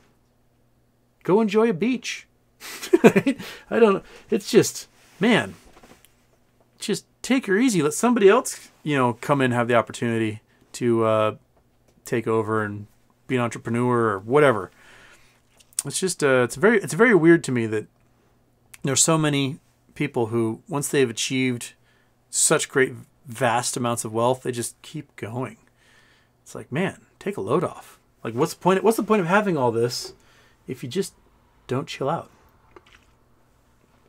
Go enjoy a beach. I don't know. It's just, man, just take her easy. Let somebody else, you know, come in have the opportunity to uh, take over and be an entrepreneur or whatever. It's just uh, it's very it's very weird to me that there's so many people who once they've achieved such great vast amounts of wealth they just keep going. It's like man take a load off. Like what's the point what's the point of having all this if you just don't chill out?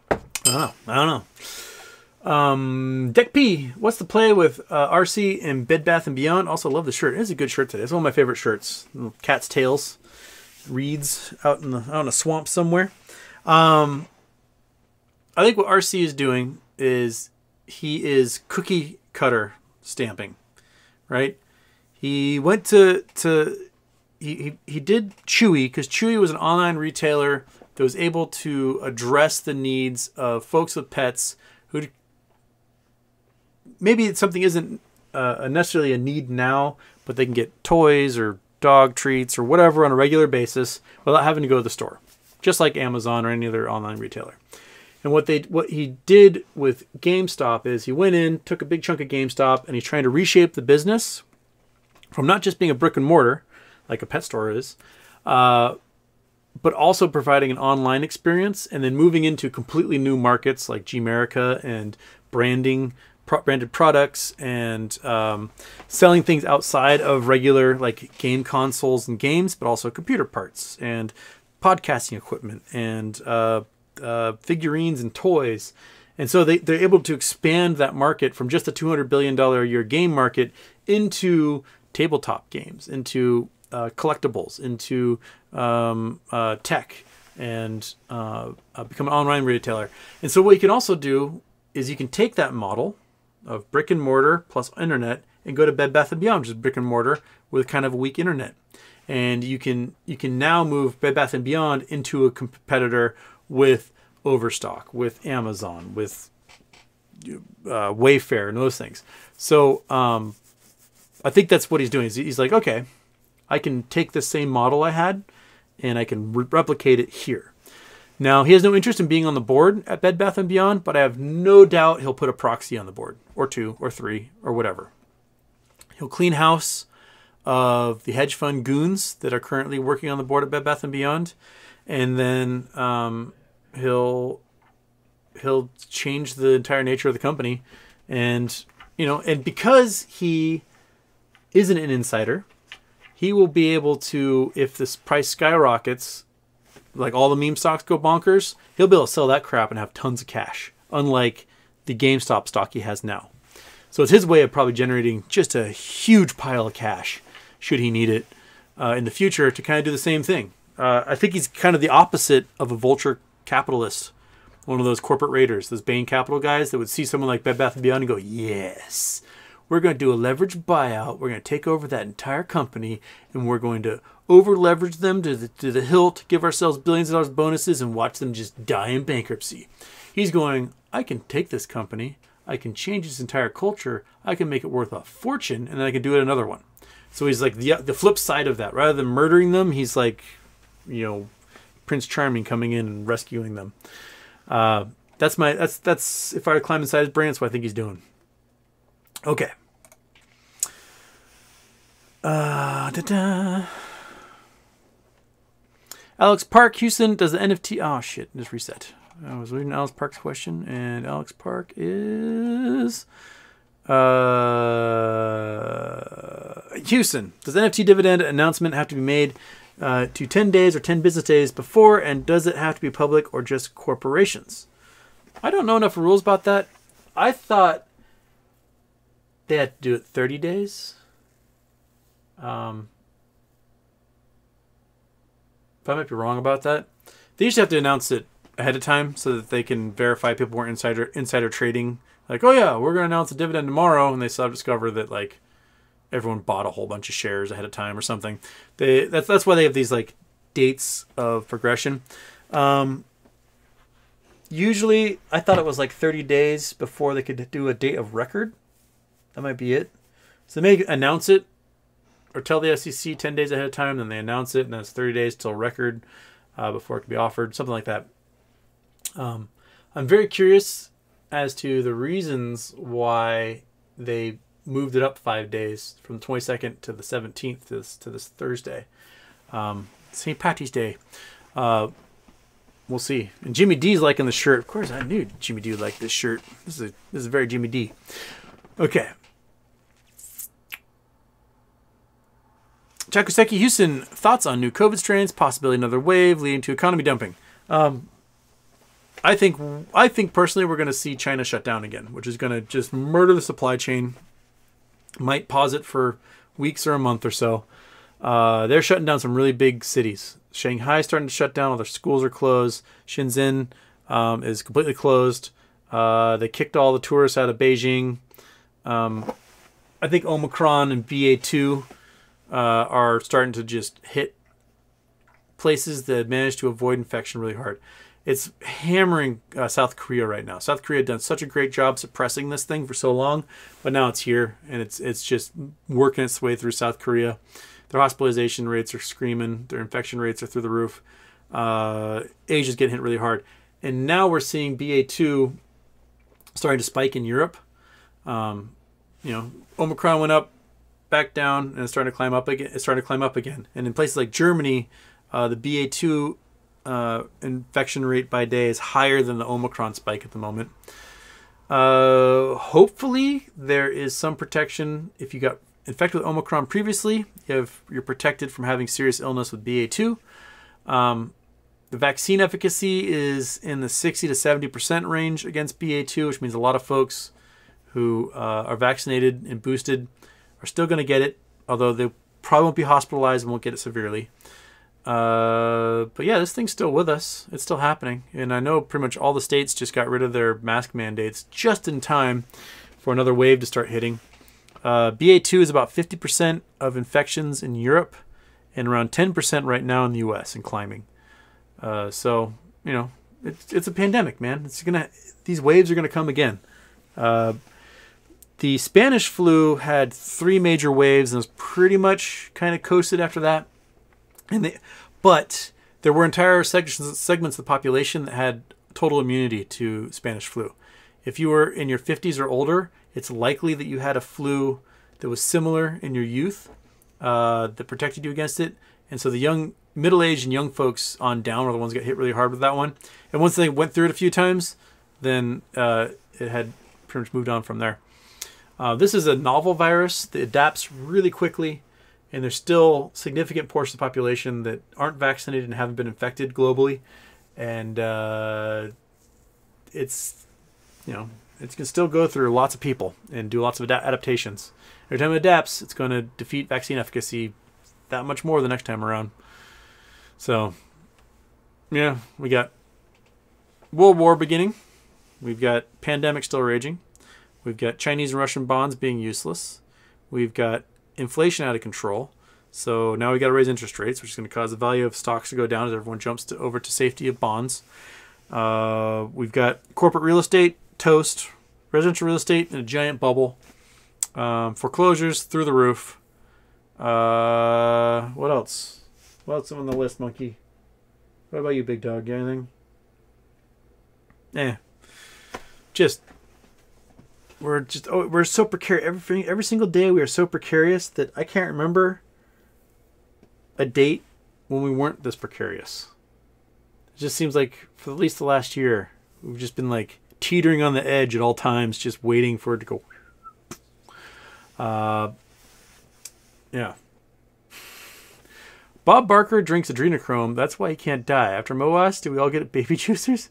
I don't know. I don't know um, Deck P, what's the play with uh, RC and Bed Bath and Beyond? Also, love the shirt. It's a good shirt today. It's one of my favorite shirts. Cat's tails reeds out in the out in a swamp somewhere. Um, I think what RC is doing is he is cookie cutter stamping, right? He went to to he he, he did Chewy because Chewy was an online retailer that was able to address the needs of folks with pets maybe something isn't uh, necessarily a need now, but they can get toys or dog treats or whatever on a regular basis without having to go to the store, just like Amazon or any other online retailer. And what they what he did with GameStop is he went in, took a big chunk of GameStop, and he's trying to reshape the business from not just being a brick and mortar like a pet store is, uh, but also providing an online experience and then moving into completely new markets like Gmerica and branding branded products and um, selling things outside of regular like game consoles and games, but also computer parts and podcasting equipment and uh, uh, figurines and toys. And so they, they're able to expand that market from just a $200 billion a year game market into tabletop games, into uh, collectibles, into um, uh, tech, and uh, uh, become an online retailer. And so what you can also do is you can take that model of brick and mortar plus internet and go to Bed Bath & Beyond, which is brick and mortar with kind of weak internet. And you can you can now move Bed Bath & Beyond into a competitor with Overstock, with Amazon, with uh, Wayfair, and those things. So um, I think that's what he's doing. He's like, okay, I can take the same model I had and I can re- replicate it here. Now, he has no interest in being on the board at Bed Bath & Beyond, but I have no doubt he'll put a proxy on the board, or two, or three, or whatever. He'll clean house of the hedge fund goons that are currently working on the board at Bed Bath & Beyond, and then um, he'll he'll change the entire nature of the company, and you know, and because he isn't an insider, he will be able to, if this price skyrockets, like all the meme stocks go bonkers, he'll be able to sell that crap and have tons of cash, unlike the GameStop stock he has now. So it's his way of probably generating just a huge pile of cash should he need it. uh, in the future to kind of do the same thing. Uh, I think he's kind of the opposite of a vulture capitalist, one of those corporate raiders, those Bain Capital guys that would see someone like Bed Bath & Beyond and go, yes, we're going to do a leverage buyout. We're going to take over that entire company and we're going to over leverage them to the, to the hilt, give ourselves billions of dollars bonuses, and watch them just die in bankruptcy. He's going, I can take this company, I can change its entire culture, I can make it worth a fortune, and then I can do it another one. So he's like the the flip side of that. Rather than murdering them, he's like, you know, Prince Charming coming in and rescuing them. Uh, that's my that's that's if I climb inside his brain, that's what I think he's doing. Okay. Uh, da-da. Alex Park, Houston, does the NFT? Oh shit, just reset. I was reading Alex Park's question, and Alex Park is uh, Houston. Does NFT dividend announcement have to be made uh, to 10 days or 10 business days before, and does it have to be public or just corporations? I don't know enough rules about that. I thought they had to do it 30 days. Um, I might be wrong about that. They usually have to announce it ahead of time so that they can verify people weren't insider insider trading. Like, oh yeah, we're gonna announce a dividend tomorrow, and they still discover that like everyone bought a whole bunch of shares ahead of time or something. They that's that's why they have these like dates of progression. Um, usually, I thought it was like 30 days before they could do a date of record. That might be it. So they may announce it or tell the SEC 10 days ahead of time, then they announce it, and then it's 30 days till record uh, before it can be offered, something like that. Um, I'm very curious as to the reasons why they moved it up five days from the 22nd to the 17th to this, to this Thursday, um, St. Patty's Day. Uh, we'll see. And Jimmy D's liking the shirt. Of course, I knew Jimmy D would like this shirt. This is a, this is very Jimmy D. Okay, Chakuseki Houston, thoughts on new COVID strains, possibility another wave leading to economy dumping. Um, I think I think personally we're going to see China shut down again, which is going to just murder the supply chain. Might pause it for weeks or a month or so. Uh, they're shutting down some really big cities. Shanghai is starting to shut down. All their schools are closed. Shenzhen um, is completely closed. Uh, they kicked all the tourists out of Beijing. Um, I think Omicron and BA2 uh, are starting to just hit places that manage to avoid infection really hard. It's hammering uh, South Korea right now. South Korea done such a great job suppressing this thing for so long, but now it's here and it's it's just working its way through South Korea. Their hospitalization rates are screaming. Their infection rates are through the roof. Uh, Asia's getting hit really hard, and now we're seeing BA2 starting to spike in Europe. Um, you know, Omicron went up back down and it's starting to climb up again. It's starting to climb up again. And in places like Germany, uh, the BA2 uh, infection rate by day is higher than the Omicron spike at the moment. Uh, hopefully, there is some protection if you got infected with Omicron previously. You're protected from having serious illness with BA2. Um, the vaccine efficacy is in the 60 to 70% range against BA2, which means a lot of folks who uh, are vaccinated and boosted are still going to get it, although they probably won't be hospitalized and won't get it severely. Uh, but yeah, this thing's still with us. It's still happening. And I know pretty much all the states just got rid of their mask mandates just in time for another wave to start hitting. Uh, BA2 is about 50% of infections in Europe and around 10% right now in the US and climbing. Uh, so, you know, it's, it's a pandemic, man. It's gonna These waves are to come again. The Spanish flu had three major waves and was pretty much kind of coasted after that. And they, but there were entire sections, segments of the population that had total immunity to Spanish flu. If you were in your 50s or older, it's likely that you had a flu that was similar in your youth uh, that protected you against it. And so the young, middle-aged and young folks on down were the ones that got hit really hard with that one. And once they went through it a few times, then uh, it had pretty much moved on from there. Uh, this is a novel virus that adapts really quickly, and there's still significant portions of the population that aren't vaccinated and haven't been infected globally, and uh, it's you know it can still go through lots of people and do lots of ad- adaptations. Every time it adapts, it's going to defeat vaccine efficacy that much more the next time around. So, yeah, we got World War beginning. We've got pandemic still raging. We've got Chinese and Russian bonds being useless. We've got inflation out of control. So now we got to raise interest rates, which is going to cause the value of stocks to go down as everyone jumps to, over to safety of bonds. Uh, we've got corporate real estate toast, residential real estate in a giant bubble, um, foreclosures through the roof. Uh, what else? What else on the list, monkey? What about you, big dog? anything? Eh. Just we're just oh, we're so precarious. Every every single day we are so precarious that I can't remember a date when we weren't this precarious. It just seems like for at least the last year we've just been like teetering on the edge at all times, just waiting for it to go. Uh, yeah. Bob Barker drinks adrenochrome. That's why he can't die. After MOASS, do we all get baby juicers?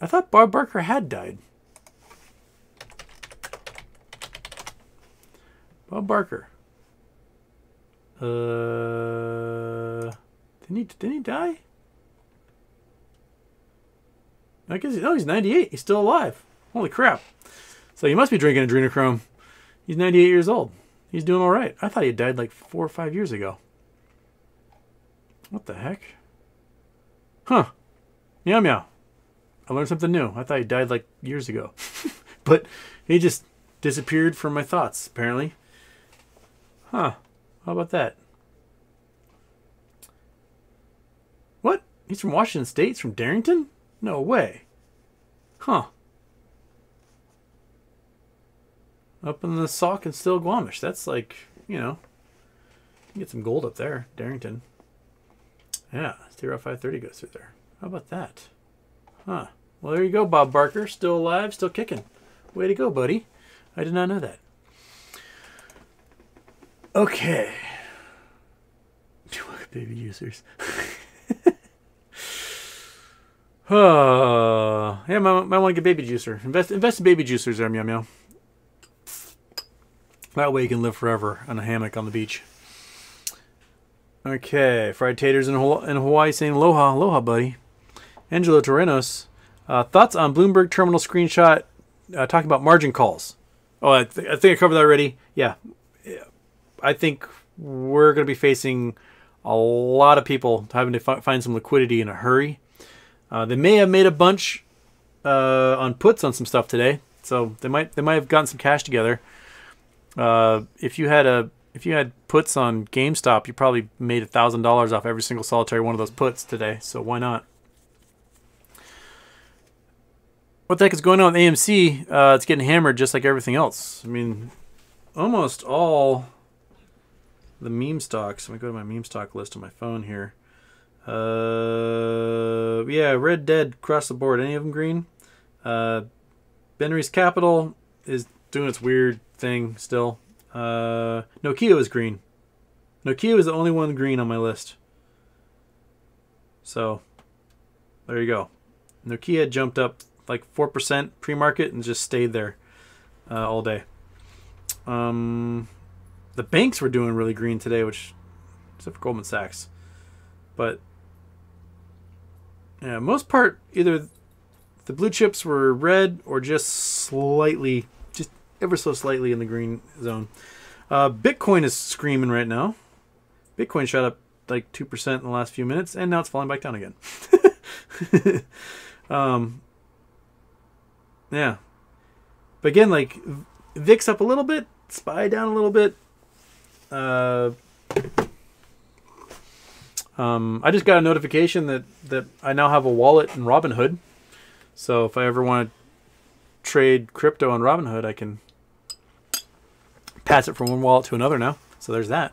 I thought Bob Barker had died. Bob Barker. Uh, didn't he? Didn't he die? I guess no, he's 98. He's still alive. Holy crap! So he must be drinking adrenochrome. He's 98 years old. He's doing all right. I thought he died like four or five years ago. What the heck? Huh? Meow meow. I learned something new. I thought he died like years ago, but he just disappeared from my thoughts apparently. Huh. How about that? What? He's from Washington State? He's from Darrington? No way. Huh. Up in the Sauk and Stillaguamish. That's like, you know, you get some gold up there, Darrington. Yeah, 0530 goes through there. How about that? Huh. Well, there you go, Bob Barker. Still alive, still kicking. Way to go, buddy. I did not know that. Okay. Baby users. uh, yeah, might, might want to get baby juicer. Invest, invest in baby juicers there, meow meow. That way you can live forever on a hammock on the beach. Okay, fried taters in, in Hawaii saying aloha, aloha, buddy. Angelo Torrenos, uh, thoughts on Bloomberg terminal screenshot uh, talking about margin calls. Oh, I, th I think I covered that already. Yeah, I think we're going to be facing a lot of people having to find some liquidity in a hurry. Uh, they may have made a bunch uh, on puts on some stuff today, so they might they might have gotten some cash together. Uh, if you had a if you had puts on GameStop, you probably made a thousand dollars off every single solitary one of those puts today. So why not? What the heck is going on with AMC? Uh, it's getting hammered just like everything else. I mean, almost all the meme stocks. Let me go to my meme stock list on my phone here. Uh, yeah, Red Dead across the board. Any of them green? Uh, Benry's Capital is doing its weird thing still. Uh, Nokia is green. Nokia is the only one green on my list. So, there you go. Nokia jumped up like 4% pre-market and just stayed there uh, all day. Um, the banks were doing really green today, which except for Goldman Sachs. But yeah, most part either the blue chips were red or just slightly, just ever so slightly in the green zone. Uh, Bitcoin is screaming right now. Bitcoin shot up like two percent in the last few minutes, and now it's falling back down again. um, yeah, but again, like VIX up a little bit, SPY down a little bit, uh, um, I just got a notification that, that I now have a wallet in Robinhood. So if I ever want to trade crypto on Robinhood, I can pass it from one wallet to another now. So there's that.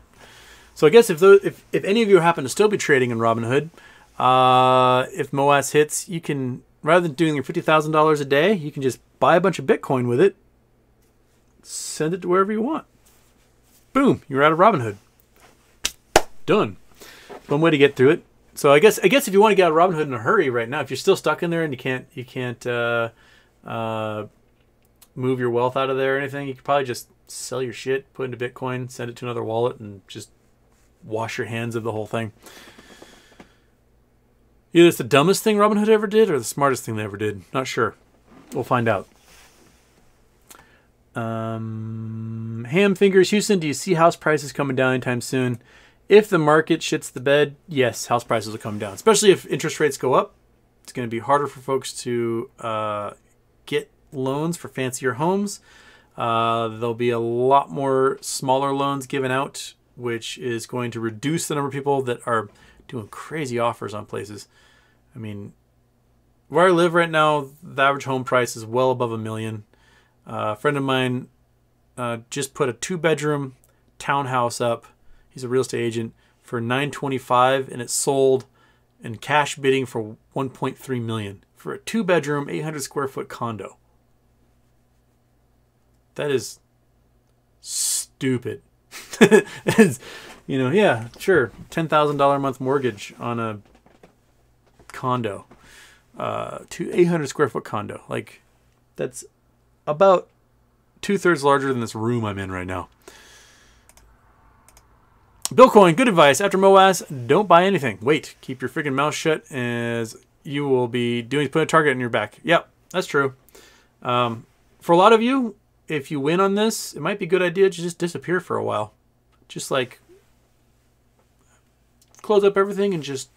So I guess if those, if, if any of you happen to still be trading in Robinhood, uh, if MOASS hits, you can rather than doing your fifty thousand dollars a day, you can just buy a bunch of Bitcoin with it, send it to wherever you want. Boom, you're out of Robinhood. Done. One way to get through it. So I guess I guess if you want to get out of Robinhood in a hurry right now, if you're still stuck in there and you can't you can't uh, uh, move your wealth out of there or anything, you could probably just sell your shit, put into Bitcoin, send it to another wallet, and just wash your hands of the whole thing. Either it's the dumbest thing Robinhood ever did or the smartest thing they ever did. Not sure. We'll find out. Um, Ham Fingers Houston, do you see house prices coming down anytime soon? If the market shits the bed, yes, house prices will come down, especially if interest rates go up. It's going to be harder for folks to uh, get loans for fancier homes. Uh, there'll be a lot more smaller loans given out, which is going to reduce the number of people that are doing crazy offers on places. I mean, where I live right now, the average home price is well above a million. Uh, a friend of mine uh, just put a two bedroom townhouse up. He's a real estate agent for 925 and it sold in cash bidding for 1.3 million for a two bedroom 800 square foot condo. That is stupid. it's, you know, yeah, sure, $10,000 a month mortgage on a condo. Uh, to 800 square foot condo. Like that's about two thirds larger than this room I'm in right now. Bill Coin, good advice. After MOASS, don't buy anything. Wait, keep your freaking mouth shut as you will be doing put a target in your back. Yep, that's true. Um, for a lot of you, if you win on this, it might be a good idea to just disappear for a while. Just like close up everything and just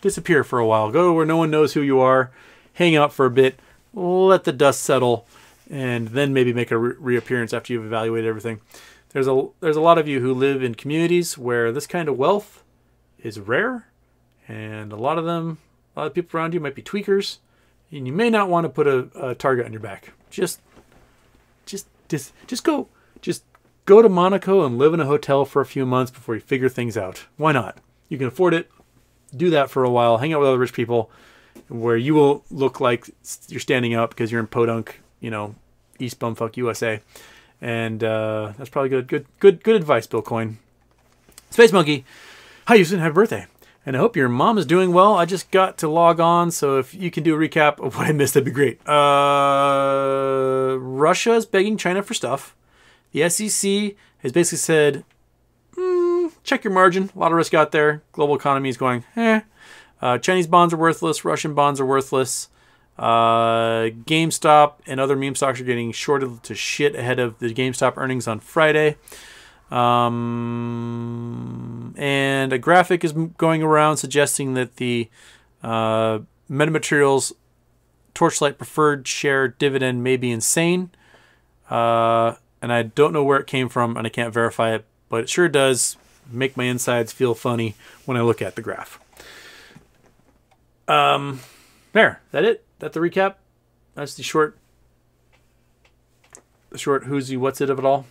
disappear for a while. Go where no one knows who you are, hang out for a bit, let the dust settle, and then maybe make a re- reappearance after you've evaluated everything. There's a there's a lot of you who live in communities where this kind of wealth is rare, and a lot of them, a lot of people around you might be tweakers, and you may not want to put a, a target on your back. Just, just, just, just go, just go to Monaco and live in a hotel for a few months before you figure things out. Why not? You can afford it. Do that for a while. Hang out with other rich people, where you will look like you're standing up because you're in Podunk, you know, East Bumfuck USA, and uh, that's probably good. Good, good, good advice, Bill Coin. Space Monkey, hi Houston, happy birthday. And I hope your mom is doing well. I just got to log on, so if you can do a recap of what I missed, that'd be great. Uh, Russia is begging China for stuff. The SEC has basically said, mm, check your margin. A lot of risk out there. Global economy is going, eh. Uh, Chinese bonds are worthless. Russian bonds are worthless. Uh, GameStop and other meme stocks are getting shorted to shit ahead of the GameStop earnings on Friday. Um, and a graphic is going around suggesting that the uh, metamaterials torchlight preferred share dividend may be insane. Uh, and I don't know where it came from and I can't verify it, but it sure does make my insides feel funny when I look at the graph. Um, there, that it? That the recap? That's the short, the short who's he, what's it of it all.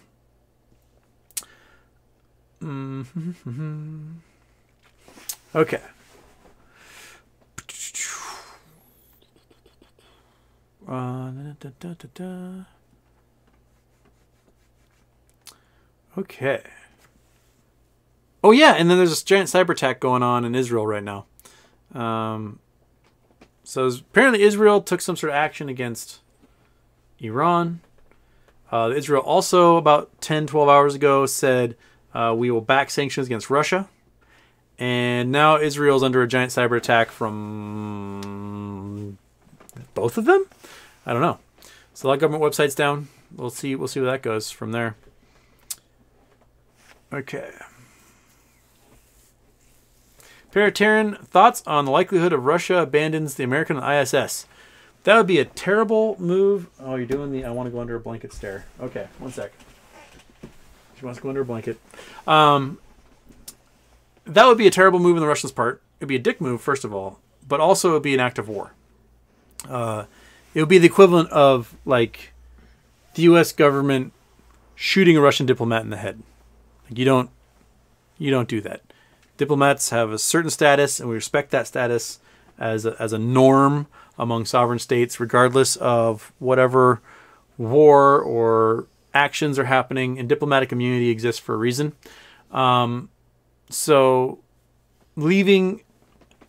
Mm-hmm. Okay. Uh, okay. Oh yeah, and then there's this giant cyber attack going on in Israel right now. Um, so apparently Israel took some sort of action against Iran. Uh, Israel also about 10, 12 hours ago said uh, we will back sanctions against Russia. And now Israel's under a giant cyber attack from both of them. I don't know. So a lot of government websites down. We'll see. We'll see where that goes from there. Okay. Paratarian thoughts on the likelihood of Russia abandons the American ISS. That would be a terrible move. Oh, you're doing the. I want to go under a blanket stare. Okay, one sec. She wants to go under a blanket. Um, that would be a terrible move on the Russians' part. It'd be a dick move, first of all, but also it'd be an act of war. Uh, it would be the equivalent of like the U.S. government shooting a Russian diplomat in the head. Like, you don't, you don't do that. Diplomats have a certain status, and we respect that status as a, as a norm among sovereign states, regardless of whatever war or actions are happening, and diplomatic immunity exists for a reason. Um, so, leaving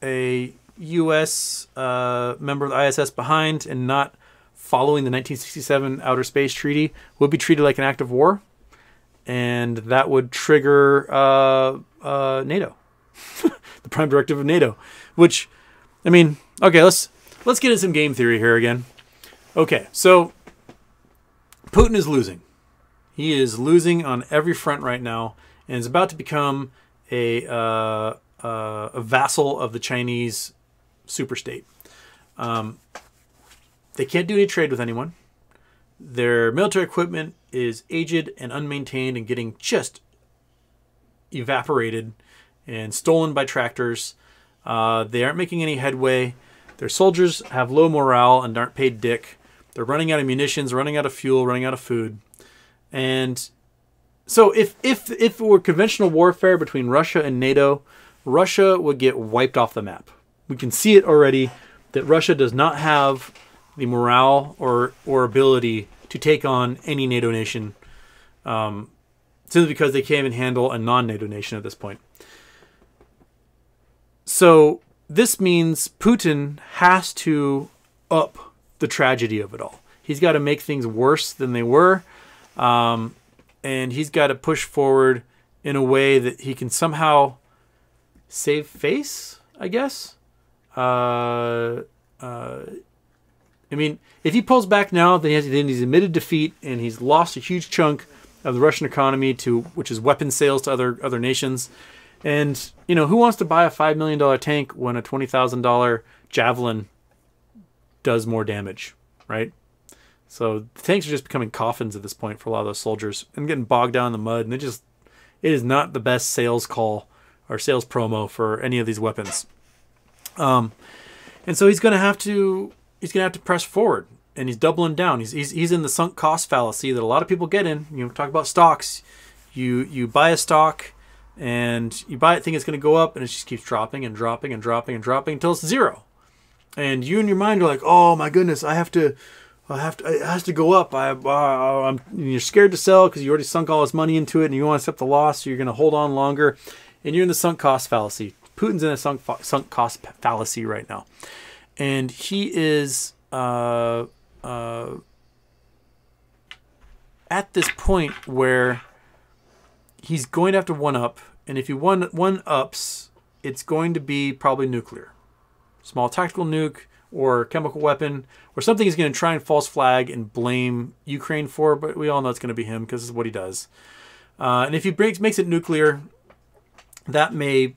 a U.S. Uh, member of the ISS behind and not following the 1967 Outer Space Treaty would be treated like an act of war. and that would trigger uh, uh, NATO, the prime directive of NATO. Which, I mean, okay, let's let's get into some game theory here again. Okay, so Putin is losing. He is losing on every front right now, and is about to become a uh, uh, a vassal of the Chinese superstate. Um, they can't do any trade with anyone. Their military equipment is aged and unmaintained and getting just evaporated and stolen by tractors. Uh, they aren't making any headway. Their soldiers have low morale and aren't paid dick. They're running out of munitions, running out of fuel, running out of food. And so if if if it were conventional warfare between Russia and NATO, Russia would get wiped off the map. We can see it already that Russia does not have the morale or or ability to take on any NATO nation, um, simply because they can't even handle a non-NATO nation at this point. So this means Putin has to up the tragedy of it all. He's got to make things worse than they were, um, and he's got to push forward in a way that he can somehow save face. I guess. Uh, uh, I mean, if he pulls back now, then, he has, then he's admitted defeat and he's lost a huge chunk of the Russian economy to which is weapon sales to other other nations. And you know, who wants to buy a five million dollar tank when a twenty thousand dollar javelin does more damage, right? So the tanks are just becoming coffins at this point for a lot of those soldiers and getting bogged down in the mud. And it just it is not the best sales call or sales promo for any of these weapons. Um, and so he's going to have to he's going to have to press forward and he's doubling down. He's, he's, he's in the sunk cost fallacy that a lot of people get in. You know, talk about stocks. You, you buy a stock and you buy it think it's going to go up and it just keeps dropping and dropping and dropping and dropping until it's zero. And you in your mind are like, oh my goodness, I have to, I have to, it has to go up. I, uh, I'm, you're scared to sell because you already sunk all this money into it and you want to accept the loss. So you're going to hold on longer and you're in the sunk cost fallacy. Putin's in a sunk, sunk cost fallacy right now and he is uh, uh, at this point where he's going to have to one up, and if he one one ups, it's going to be probably nuclear, small tactical nuke or chemical weapon or something he's going to try and false flag and blame Ukraine for. But we all know it's going to be him because is what he does. Uh, and if he breaks makes it nuclear, that may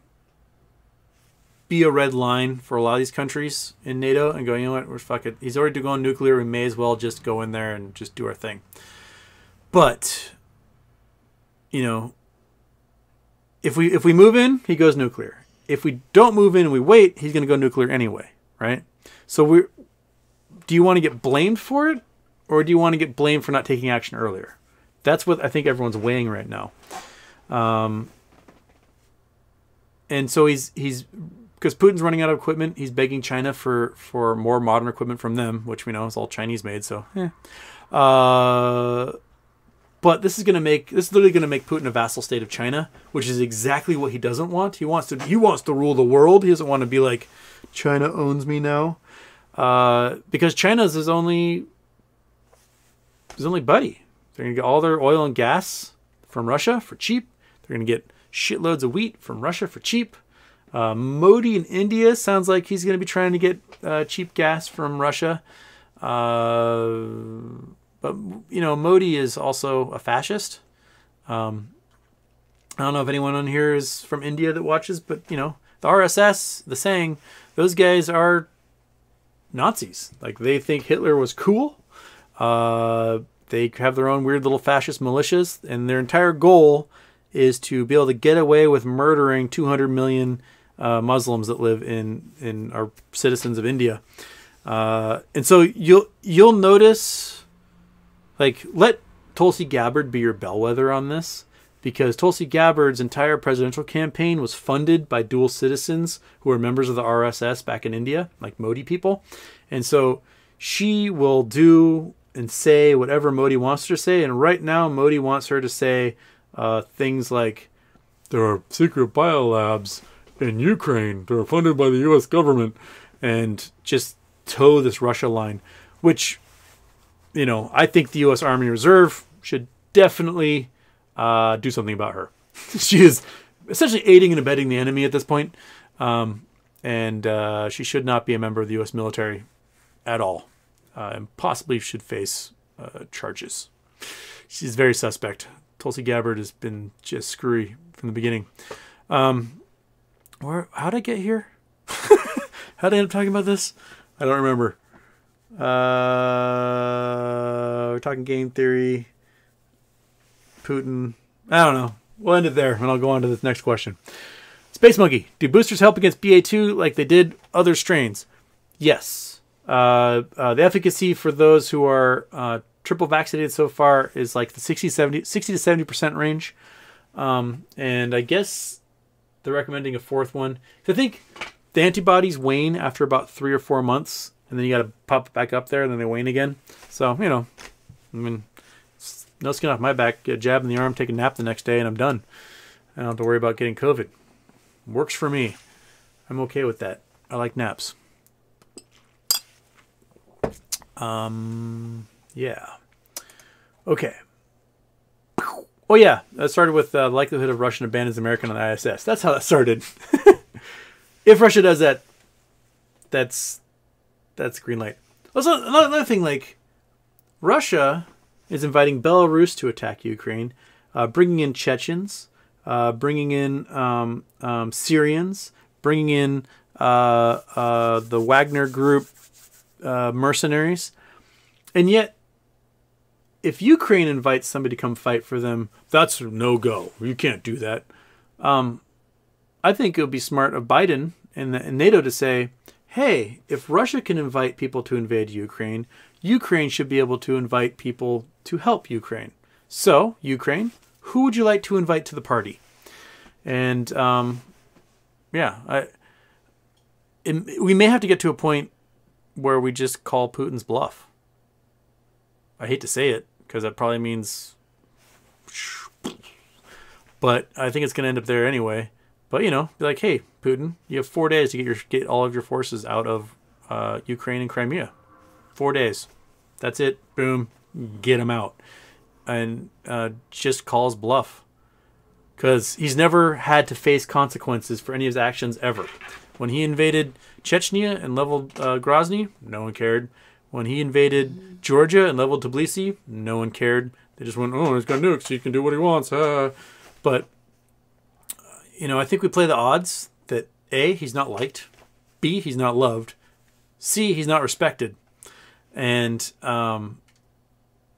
be a red line for a lot of these countries in NATO and go, you know what, we're fuck it. He's already going nuclear. We may as well just go in there and just do our thing. But, you know, if we if we move in, he goes nuclear. If we don't move in and we wait, he's going to go nuclear anyway, right? So we do you want to get blamed for it or do you want to get blamed for not taking action earlier? That's what I think everyone's weighing right now. Um, and so he's he's because Putin's running out of equipment. He's begging China for for more modern equipment from them, which we know is all Chinese made. So, yeah. Uh, but this is going to make this is literally going to make Putin a vassal state of China, which is exactly what he doesn't want. He wants to he wants to rule the world. He doesn't want to be like China owns me now, uh, because China's his only his only buddy. They're going to get all their oil and gas from Russia for cheap. They're going to get shitloads of wheat from Russia for cheap. Uh, Modi in India sounds like he's going to be trying to get uh, cheap gas from Russia. Uh, but, you know, Modi is also a fascist. Um, I don't know if anyone on here is from India that watches, but, you know, the RSS, the saying, those guys are Nazis. Like, they think Hitler was cool. Uh, they have their own weird little fascist militias, and their entire goal is to be able to get away with murdering 200 million uh, Muslims that live in in our citizens of India. Uh, and so you'll you'll notice, like, let Tulsi Gabbard be your bellwether on this, because Tulsi Gabbard's entire presidential campaign was funded by dual citizens who are members of the RSS back in India, like Modi people, and so she will do and say whatever Modi wants her to say. And right now, Modi wants her to say uh, things like, "There are secret biolabs." in Ukraine. They're funded by the U.S. government, and just toe this Russia line, which, you know, I think the U.S. Army Reserve should definitely uh, do something about her. she is essentially aiding and abetting the enemy at this point, um, and uh, she should not be a member of the U.S. military at all, uh, and possibly should face uh, charges. She's very suspect. Tulsi Gabbard has been just screwy from the beginning. Um, where? How did I get here? how did I end up talking about this? I don't remember. Uh, we're talking game theory. Putin. I don't know. We'll end it there, and I'll go on to the next question. Space Monkey. Do boosters help against BA2 like they did other strains? Yes. Uh, uh, the efficacy for those who are uh, triple vaccinated so far is like the 60, 70, 60 to 70% range. Um, and I guess they're recommending a fourth one. I think the antibodies wane after about three or four months, and then you got to pop back up there, and then they wane again. So, you know, I mean, no skin off my back. Get a jab in the arm, take a nap the next day, and I'm done. I don't have to worry about getting COVID. Works for me. I'm okay with that. I like naps. Um, yeah. Okay. Oh yeah, that started with the uh, likelihood of Russian abandons American on the ISS. That's how that started. if Russia does that, that's that's green light. Also, another thing, like Russia is inviting Belarus to attack Ukraine, uh, bringing in Chechens, uh, bringing in um, um, Syrians, bringing in uh, uh the Wagner Group uh, mercenaries, and yet if Ukraine invites somebody to come fight for them, that's no go. You can't do that. Um, I think it would be smart of Biden and, the, and NATO to say, hey, if Russia can invite people to invade Ukraine, Ukraine should be able to invite people to help Ukraine. So, Ukraine, who would you like to invite to the party? And um, yeah, I, it, we may have to get to a point where we just call Putin's bluff. I hate to say it, because that probably means. But I think it's going to end up there anyway. But you know, be like, hey, Putin, you have four days to get your get all of your forces out of uh, Ukraine and Crimea. Four days. That's it. Boom. Get them out. And uh, just calls bluff. Because he's never had to face consequences for any of his actions ever. When he invaded Chechnya and leveled uh, Grozny, no one cared. When he invaded Georgia and leveled Tbilisi, no one cared. They just went, oh, he's got nukes, he can do what he wants. Uh. But, you know, I think we play the odds A, he's not liked, B, he's not loved, C, he's not respected. And um,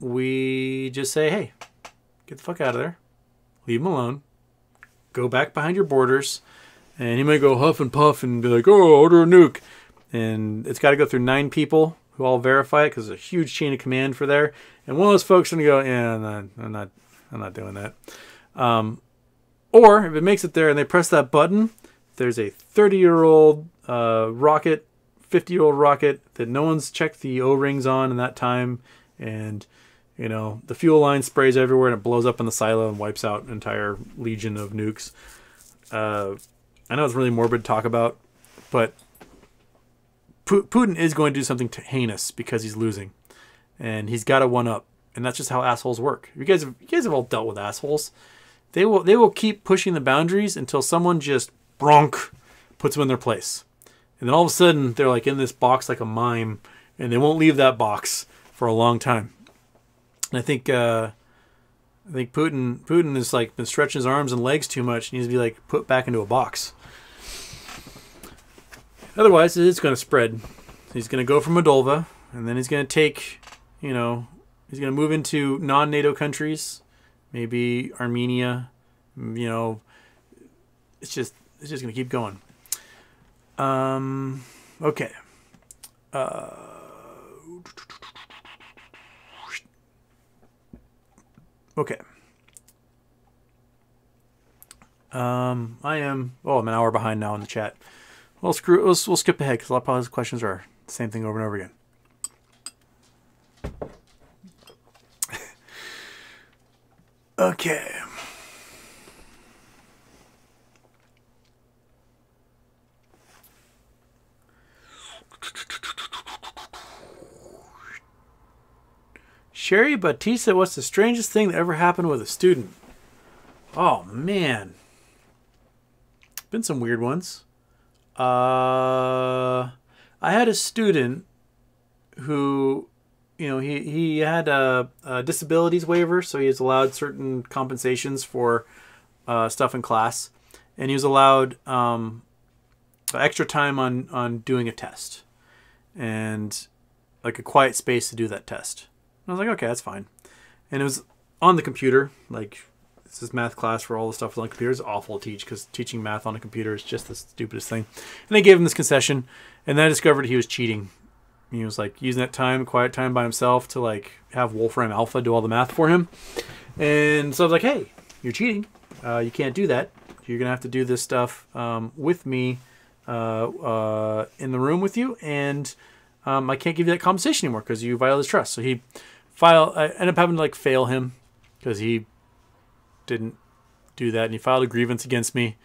we just say, hey, get the fuck out of there, leave him alone, go back behind your borders. And he may go huff and puff and be like, oh, order a nuke. And it's got to go through nine people who all verify it because there's a huge chain of command for there. And one of those folks going to go, yeah, I'm not, I'm not, I'm not doing that. Um, or if it makes it there and they press that button, there's a 30 year old uh, rocket, 50 year old rocket that no one's checked the O rings on in that time. And, you know, the fuel line sprays everywhere and it blows up in the silo and wipes out an entire legion of nukes. Uh, I know it's really morbid to talk about, but Putin is going to do something heinous because he's losing, and he's got a one up, and that's just how assholes work. You guys, have, you guys have all dealt with assholes. They will, they will keep pushing the boundaries until someone just bronk puts them in their place, and then all of a sudden they're like in this box like a mime, and they won't leave that box for a long time. And I think, uh, I think Putin, Putin has like been stretching his arms and legs too much. He needs to be like put back into a box. Otherwise, it is going to spread. He's going to go from Moldova, and then he's going to take, you know, he's going to move into non-NATO countries, maybe Armenia. You know, it's just it's just going to keep going. Um, okay. Uh, okay. Um, I am. Oh, I'm an hour behind now in the chat. Well, screw. We'll, we'll skip ahead because a lot of those questions are the same thing over and over again. okay. Sherry Batista, what's the strangest thing that ever happened with a student? Oh man, been some weird ones. Uh, I had a student who, you know, he he had a, a disabilities waiver, so he was allowed certain compensations for uh, stuff in class, and he was allowed um, extra time on on doing a test, and like a quiet space to do that test. I was like, okay, that's fine, and it was on the computer, like this is math class where all the stuff on the computer is awful to teach because teaching math on a computer is just the stupidest thing. And they gave him this concession, and then I discovered he was cheating. He was like using that time, quiet time by himself, to like have Wolfram Alpha do all the math for him. And so I was like, "Hey, you're cheating. Uh, you can't do that. You're gonna have to do this stuff um, with me uh, uh, in the room with you, and um, I can't give you that compensation anymore because you violated trust." So he file. I ended up having to like fail him because he didn't do that, and he filed a grievance against me,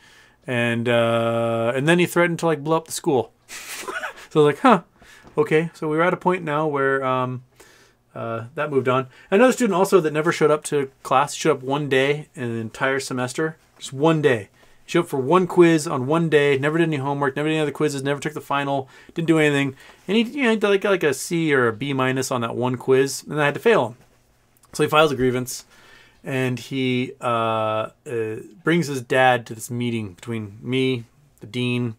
and uh, and then he threatened to like blow up the school. so I was like, huh, okay. So we were at a point now where um, uh, that moved on. Another student also that never showed up to class showed up one day in an entire semester, just one day. Showed up for one quiz on one day, never did any homework, never did any other quizzes, never took the final, didn't do anything, and he you know got like, like a C or a B minus on that one quiz, and I had to fail him. So he files a grievance and he uh, uh, brings his dad to this meeting between me, the dean,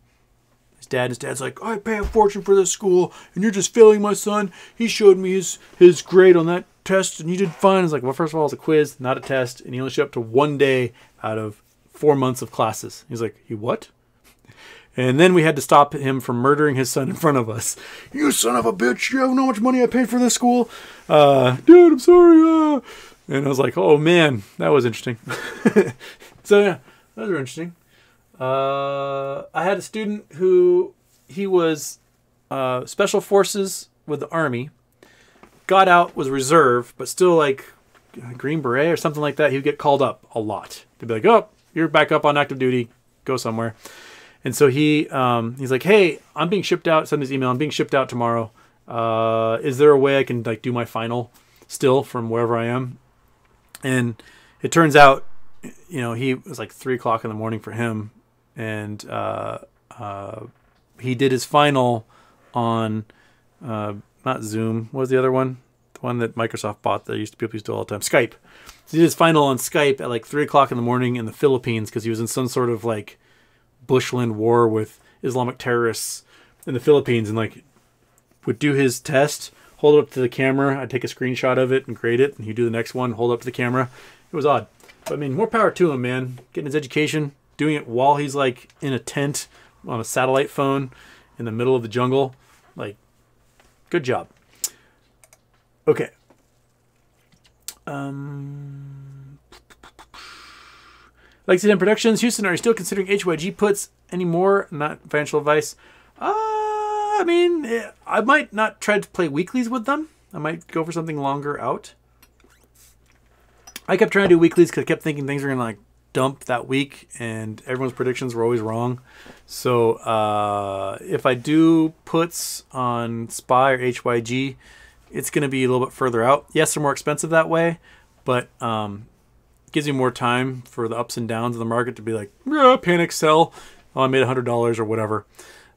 his dad. His dad's like, "I pay a fortune for this school, and you're just failing my son. He showed me his his grade on that test, and you did fine." It's like, "Well, first of all, it's a quiz, not a test, and he only showed up to one day out of four months of classes." He's like, "You what?" And then we had to stop him from murdering his son in front of us. You son of a bitch! You have how much money I paid for this school? Uh, dude, I'm sorry. Uh. And I was like, oh man, that was interesting. so yeah, those were interesting. Uh, I had a student who he was uh, special forces with the army, got out was reserve, but still like Green Beret or something like that. He would get called up a lot. They'd be like, oh, you're back up on active duty, go somewhere. And so he um, he's like, hey, I'm being shipped out. Send this email. I'm being shipped out tomorrow. Uh, is there a way I can like do my final still from wherever I am? And it turns out, you know, he was like three o'clock in the morning for him, and uh, uh, he did his final on uh, not Zoom. What was the other one? The one that Microsoft bought that used to people used to all the time. Skype. Did his final on Skype at like three o'clock in the morning in the Philippines because he was in some sort of like bushland war with Islamic terrorists in the Philippines, and like would do his test hold it up to the camera. I'd take a screenshot of it and grade it, and he'd do the next one, hold up to the camera. It was odd. But I mean, more power to him, man. Getting his education, doing it while he's like in a tent on a satellite phone in the middle of the jungle. Like, good job. Okay. Um, Lexington Productions, Houston, are you still considering HYG puts anymore? Not financial advice. Uh, I mean, eh, I might not try to play weeklies with them. I might go for something longer out. I kept trying to do weeklies because I kept thinking things were gonna like dump that week, and everyone's predictions were always wrong. So uh, if I do puts on SPY or HYG, it's gonna be a little bit further out. Yes, they're more expensive that way, but um, gives you more time for the ups and downs of the market to be like, yeah, panic sell. Oh, I made a hundred dollars or whatever.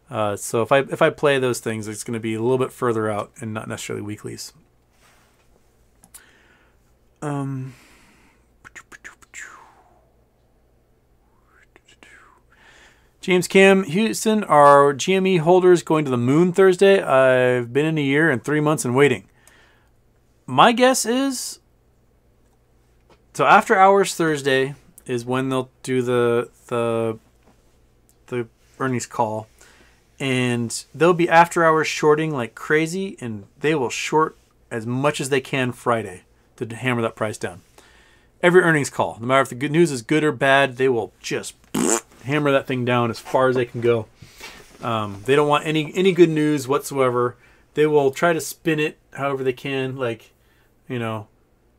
Uh, so if I if I play those things, it's going to be a little bit further out and not necessarily weeklies. Um, James Cam Houston are GME holders going to the moon Thursday. I've been in a year and three months and waiting. My guess is so after hours Thursday is when they'll do the the the earnings call and they'll be after hours shorting like crazy, and they will short as much as they can Friday to hammer that price down. Every earnings call, no matter if the good news is good or bad, they will just hammer that thing down as far as they can go. Um, they don't want any any good news whatsoever. They will try to spin it however they can. Like, you know,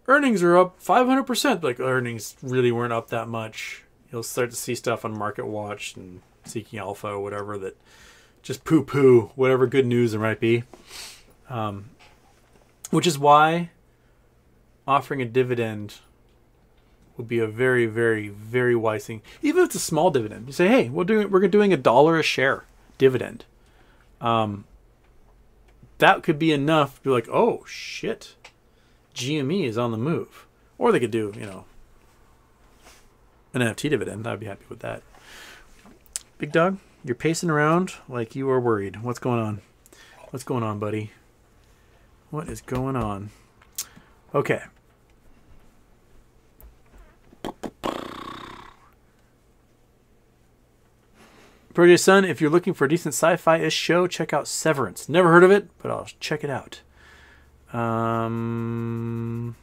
earnings are up 500%. Like, earnings really weren't up that much. You'll start to see stuff on Market Watch and Seeking Alpha or whatever that just poo poo whatever good news there might be. Um, which is why offering a dividend would be a very, very, very wise thing. Even if it's a small dividend, you say, "Hey, we're doing we're doing a dollar a share dividend." Um, that could be enough to be like, "Oh shit, GME is on the move," or they could do, you know, an NFT dividend. I'd be happy with that. Big dog, you're pacing around like you are worried. What's going on? What's going on, buddy? What is going on? Okay. Project Sun, if you're looking for a decent sci-fi-ish show, check out Severance. Never heard of it, but I'll check it out. Um,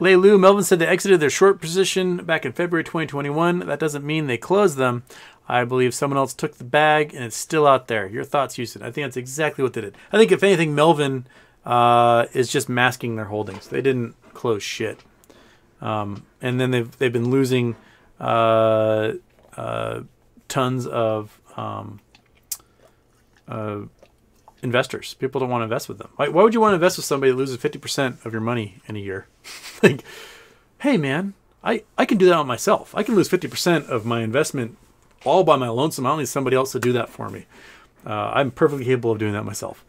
Leilu, Melvin said they exited their short position back in February 2021. That doesn't mean they closed them. I believe someone else took the bag and it's still out there. Your thoughts, Houston? I think that's exactly what they did. I think if anything, Melvin uh, is just masking their holdings. They didn't close shit. Um, and then they've they've been losing uh, uh, tons of um, uh, investors. People don't want to invest with them. Why, why would you want to invest with somebody that loses fifty percent of your money in a year? like, hey man, I I can do that on myself. I can lose fifty percent of my investment all by my lonesome. I don't need somebody else to do that for me. Uh, I'm perfectly capable of doing that myself.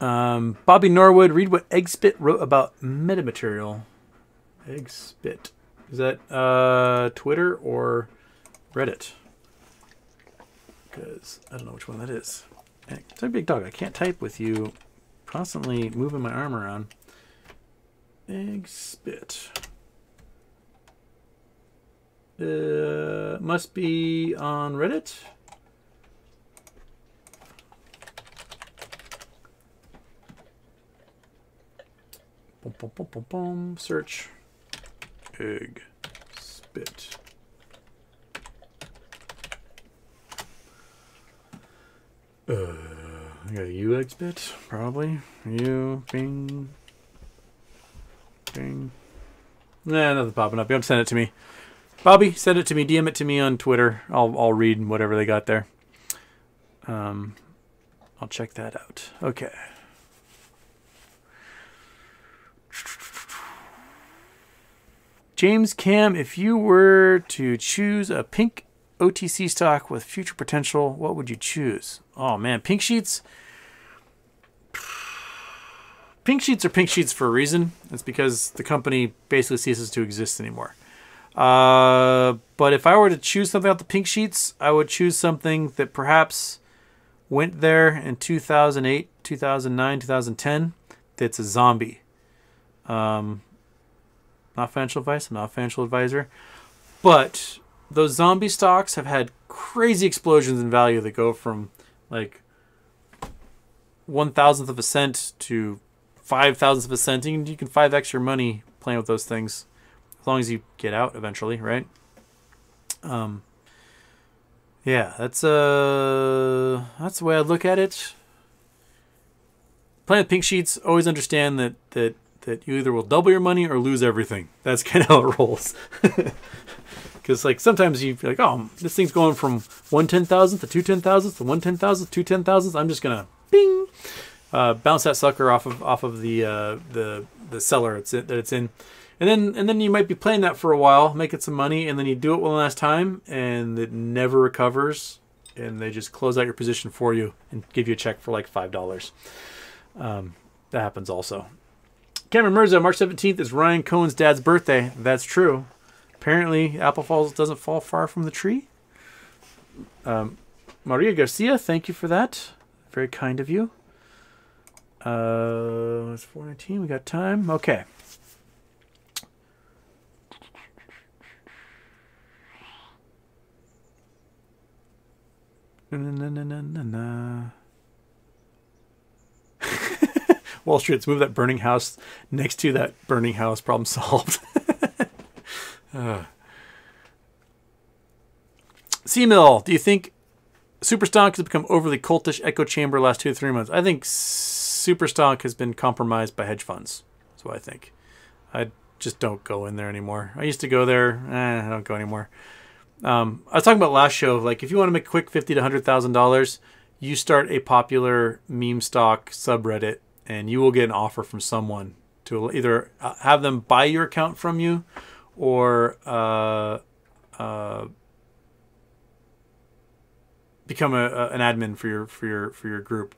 Um, Bobby Norwood, read what Eggspit wrote about metamaterial. Eggspit. Is that uh, Twitter or Reddit? Because I don't know which one that is. It's a big dog. I can't type with you constantly moving my arm around. Eggspit. Uh, must be on Reddit. Boom, boom, boom, boom, boom. Search. Egg. Spit. Uh, I got a UX bit, probably. You, bing. Bing. Nah, nothing popping up. You have to send it to me. Bobby, send it to me. DM it to me on Twitter. I'll, I'll read whatever they got there. Um, I'll check that out. Okay. James Cam, if you were to choose a pink OTC stock with future potential, what would you choose? Oh man, pink sheets. Pink sheets are pink sheets for a reason. It's because the company basically ceases to exist anymore. Uh, but if I were to choose something out the pink sheets, I would choose something that perhaps went there in 2008, 2009, 2010. That's a zombie. Um, not financial advice. I'm not a financial advisor. But those zombie stocks have had crazy explosions in value that go from like one thousandth of a cent to five thousandths of a cent. You can, you can five x your money playing with those things as long as you get out eventually, right? Um, yeah, that's uh, that's the way I look at it. Playing with pink sheets, always understand that that that you either will double your money or lose everything. That's kind of how it rolls. Because like sometimes you feel like, oh, this thing's going from one ten thousandth to two ten thousandths to one ten thousandth, two ten thousandths. I'm just gonna bing, uh, bounce that sucker off of off of the uh, the the seller it's in, that it's in, and then and then you might be playing that for a while, making some money, and then you do it one last time, and it never recovers, and they just close out your position for you and give you a check for like five dollars. Um, that happens also. Cameron Mirza, March 17th is Ryan Cohen's dad's birthday. That's true. Apparently, Apple Falls doesn't fall far from the tree. Um, Maria Garcia, thank you for that. Very kind of you. Uh, it's 419. We got time. Okay. Na, na, na, na, na, na. Wall Street, let's move that burning house next to that burning house. Problem solved. uh. C-Mill, do you think Superstonk has become overly cultish echo chamber last two to three months? I think Superstonk has been compromised by hedge funds. That's what I think. I just don't go in there anymore. I used to go there. Eh, I don't go anymore. Um, I was talking about last show. Like, if you want to make a quick fifty to hundred thousand dollars, you start a popular meme stock subreddit and you will get an offer from someone to either uh, have them buy your account from you or uh, uh, become a, a, an admin for your for your for your group.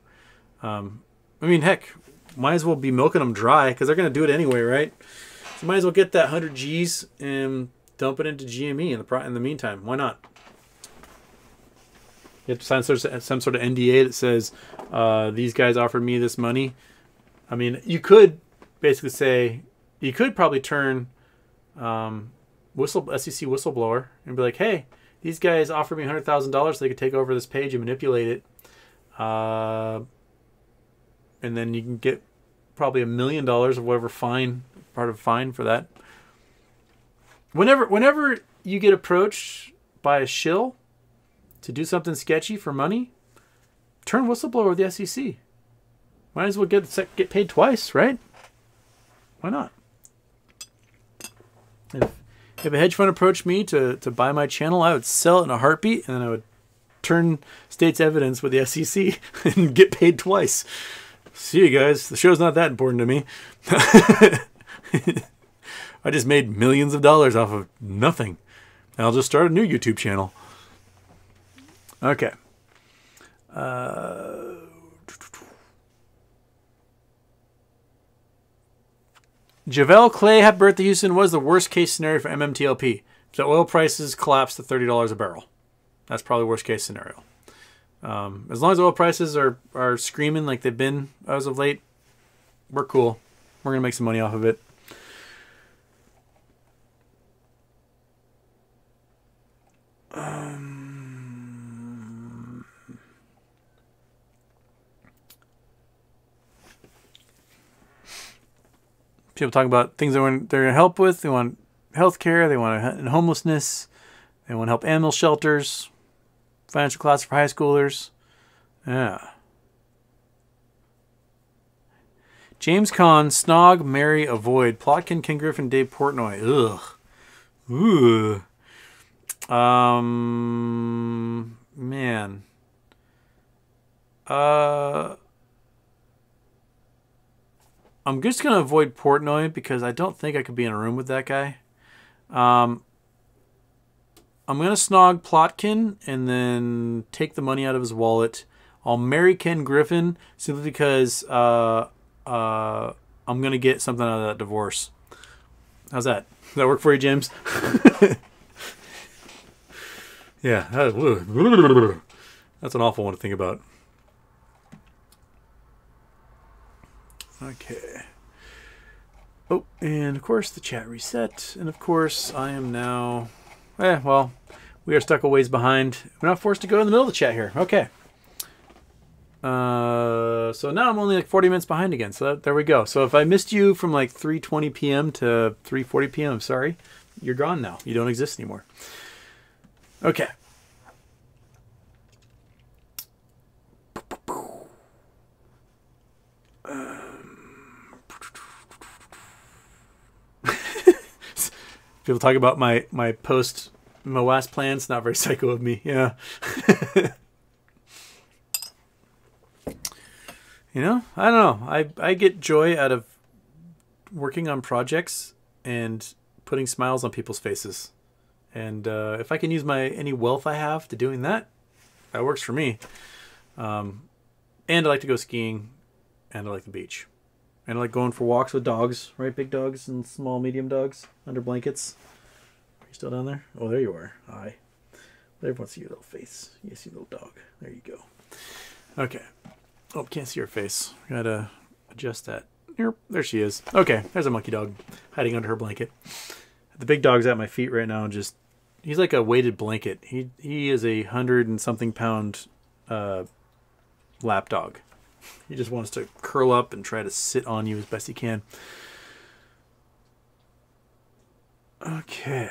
Um, I mean, heck, might as well be milking them dry because they're going to do it anyway, right? So might as well get that 100 G's and dump it into GME in the in the meantime. Why not? You have to sign some sort of NDA that says uh, these guys offered me this money. I mean, you could basically say you could probably turn um, whistle SEC whistleblower and be like, "Hey, these guys offered me hundred thousand dollars so they could take over this page and manipulate it, uh, and then you can get probably a million dollars of whatever fine part of fine for that." Whenever, whenever you get approached by a shill to do something sketchy for money, turn whistleblower with the SEC. Might as well get get paid twice, right? Why not? If, if a hedge fund approached me to, to buy my channel, I would sell it in a heartbeat, and then I would turn state's evidence with the SEC and get paid twice. See you guys. The show's not that important to me. I just made millions of dollars off of nothing. And I'll just start a new YouTube channel. Okay. Uh, Javel Clay, happy birthday, Houston, was the worst case scenario for MMTLP. The oil prices collapse to $30 a barrel. That's probably worst case scenario. Um, as long as oil prices are, are screaming like they've been as of late, we're cool. We're going to make some money off of it. Um, people talk about things they want they're going to help with. They want health care. They want homelessness. They want to help animal shelters, financial class for high schoolers. Yeah. James Caan, Snog, Marry, Avoid, Plotkin, Ken Griffin, Dave Portnoy. Ugh. Ooh. Um, man. Uh, I'm just gonna avoid Portnoy because I don't think I could be in a room with that guy. Um, I'm gonna snog Plotkin and then take the money out of his wallet. I'll marry Ken Griffin simply because uh, uh, I'm gonna get something out of that divorce. How's that? Does that work for you, James? Yeah, that's an awful one to think about. Okay. Oh, and of course the chat reset, and of course I am now. Eh, well, we are stuck a ways behind. We're not forced to go in the middle of the chat here. Okay. Uh, so now I'm only like 40 minutes behind again. So that, there we go. So if I missed you from like 3:20 p.m. to 3:40 p.m., I'm sorry. You're gone now. You don't exist anymore. Okay. People talk about my my post MOASS plans. Not very psycho of me. Yeah. you know, I don't know. I I get joy out of working on projects and putting smiles on people's faces. And uh, if I can use my any wealth I have to doing that, that works for me. Um, and I like to go skiing, and I like the beach, and like going for walks with dogs. Right, big dogs and small, medium dogs under blankets. Are you still down there? Oh, there you are. Hi. Everyone see your little face. You see little dog. There you go. Okay. Oh, can't see her face. Gotta adjust that. Here, There she is. Okay, there's a monkey dog hiding under her blanket. The big dog's at my feet right now, just he's like a weighted blanket. He he is a hundred and something pound uh, lap dog. He just wants to curl up and try to sit on you as best he can. Okay.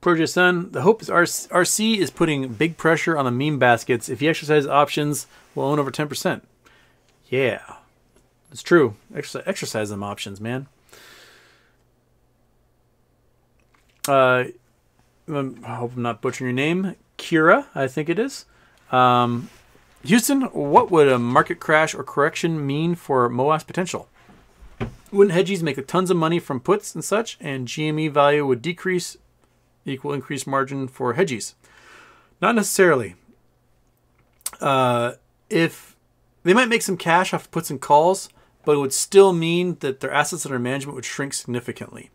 Project Sun, the hope is RC is putting big pressure on the meme baskets. If he exercises options, we'll own over 10%. Yeah, it's true. Exercise, exercise them options, man. Uh, um, I hope I'm not butchering your name, Kira, I think it is. Um, Houston, what would a market crash or correction mean for MOASS potential? Wouldn't hedgies make tons of money from puts and such, and GME value would decrease, equal increased margin for hedgies? Not necessarily. Uh, if they might make some cash off puts and calls, but it would still mean that their assets under management would shrink significantly.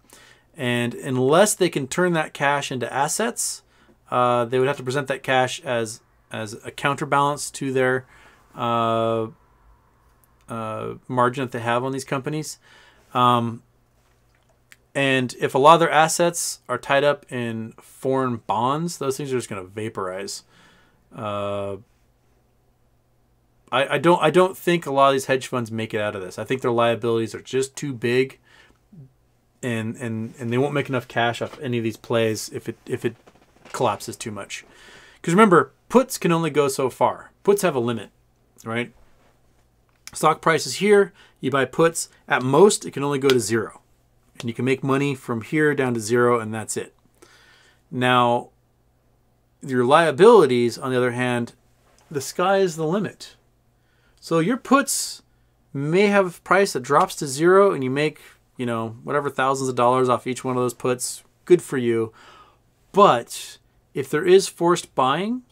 And unless they can turn that cash into assets, uh, they would have to present that cash as as a counterbalance to their uh, uh, margin that they have on these companies. Um, and if a lot of their assets are tied up in foreign bonds, those things are just going to vaporize. Uh, I, I don't I don't think a lot of these hedge funds make it out of this. I think their liabilities are just too big, and and and they won't make enough cash off any of these plays if it if it collapses too much. Because remember, puts can only go so far. Puts have a limit, right? Stock price is here. You buy puts. At most, it can only go to zero, and you can make money from here down to zero, and that's it. Now, your liabilities, on the other hand, the sky is the limit so your puts may have a price that drops to zero and you make, you know, whatever thousands of dollars off each one of those puts. Good for you. But if there is forced buying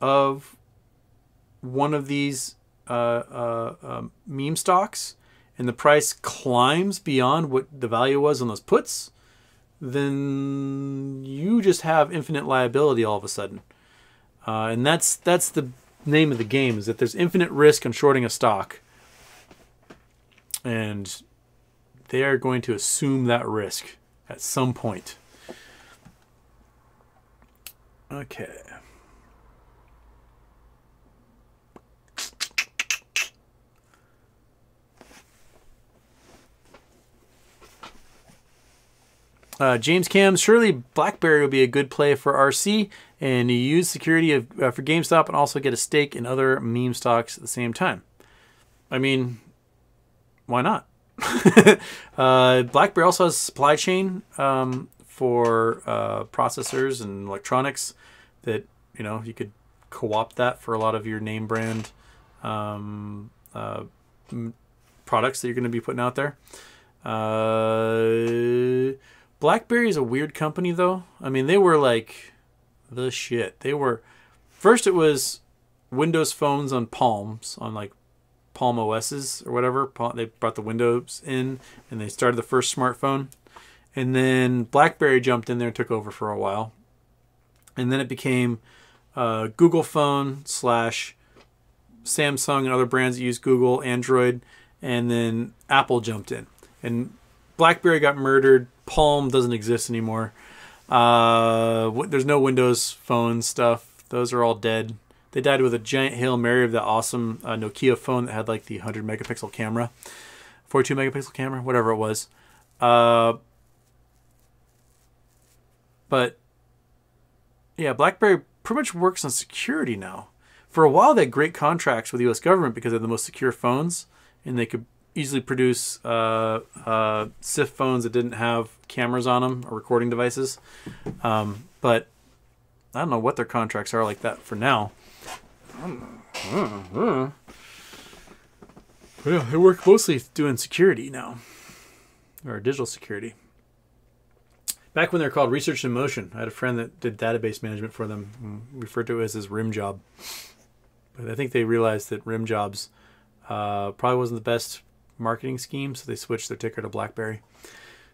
of one of these uh, uh, uh, meme stocks and the price climbs beyond what the value was on those puts, then you just have infinite liability all of a sudden. Uh, and that's that's the name of the game is that there's infinite risk on shorting a stock. And they are going to assume that risk at some point. Okay. Uh, James Cam, surely BlackBerry will be a good play for RC, and you use security of, uh, for GameStop and also get a stake in other meme stocks at the same time. I mean, why not? uh, BlackBerry also has supply chain um, for uh, processors and electronics that you know you could co-opt that for a lot of your name brand um, uh, products that you're going to be putting out there. Uh, BlackBerry is a weird company, though. I mean, they were like the shit. They were first. It was Windows phones on Palms on like Palm OSs or whatever. They brought the Windows in and they started the first smartphone, and then BlackBerry jumped in there and took over for a while, and then it became uh, Google Phone slash Samsung and other brands that use Google Android, and then Apple jumped in and BlackBerry got murdered. Palm doesn't exist anymore. Uh, there's no Windows Phone stuff. Those are all dead. They died with a giant hail mary of the awesome uh, Nokia phone that had like the 100 megapixel camera, 42 megapixel camera, whatever it was. Uh, but yeah, BlackBerry pretty much works on security now. For a while, they had great contracts with the U.S. government because they're the most secure phones, and they could easily produce uh, uh, SIF phones that didn't have cameras on them or recording devices. Um, but I don't know what their contracts are like that for now. But yeah, they work mostly doing security now, or digital security. Back when they were called Research in Motion, I had a friend that did database management for them, mm, referred to it as his RIM job. But I think they realized that RIM jobs uh, probably wasn't the best marketing scheme, so they switched their ticker to BlackBerry.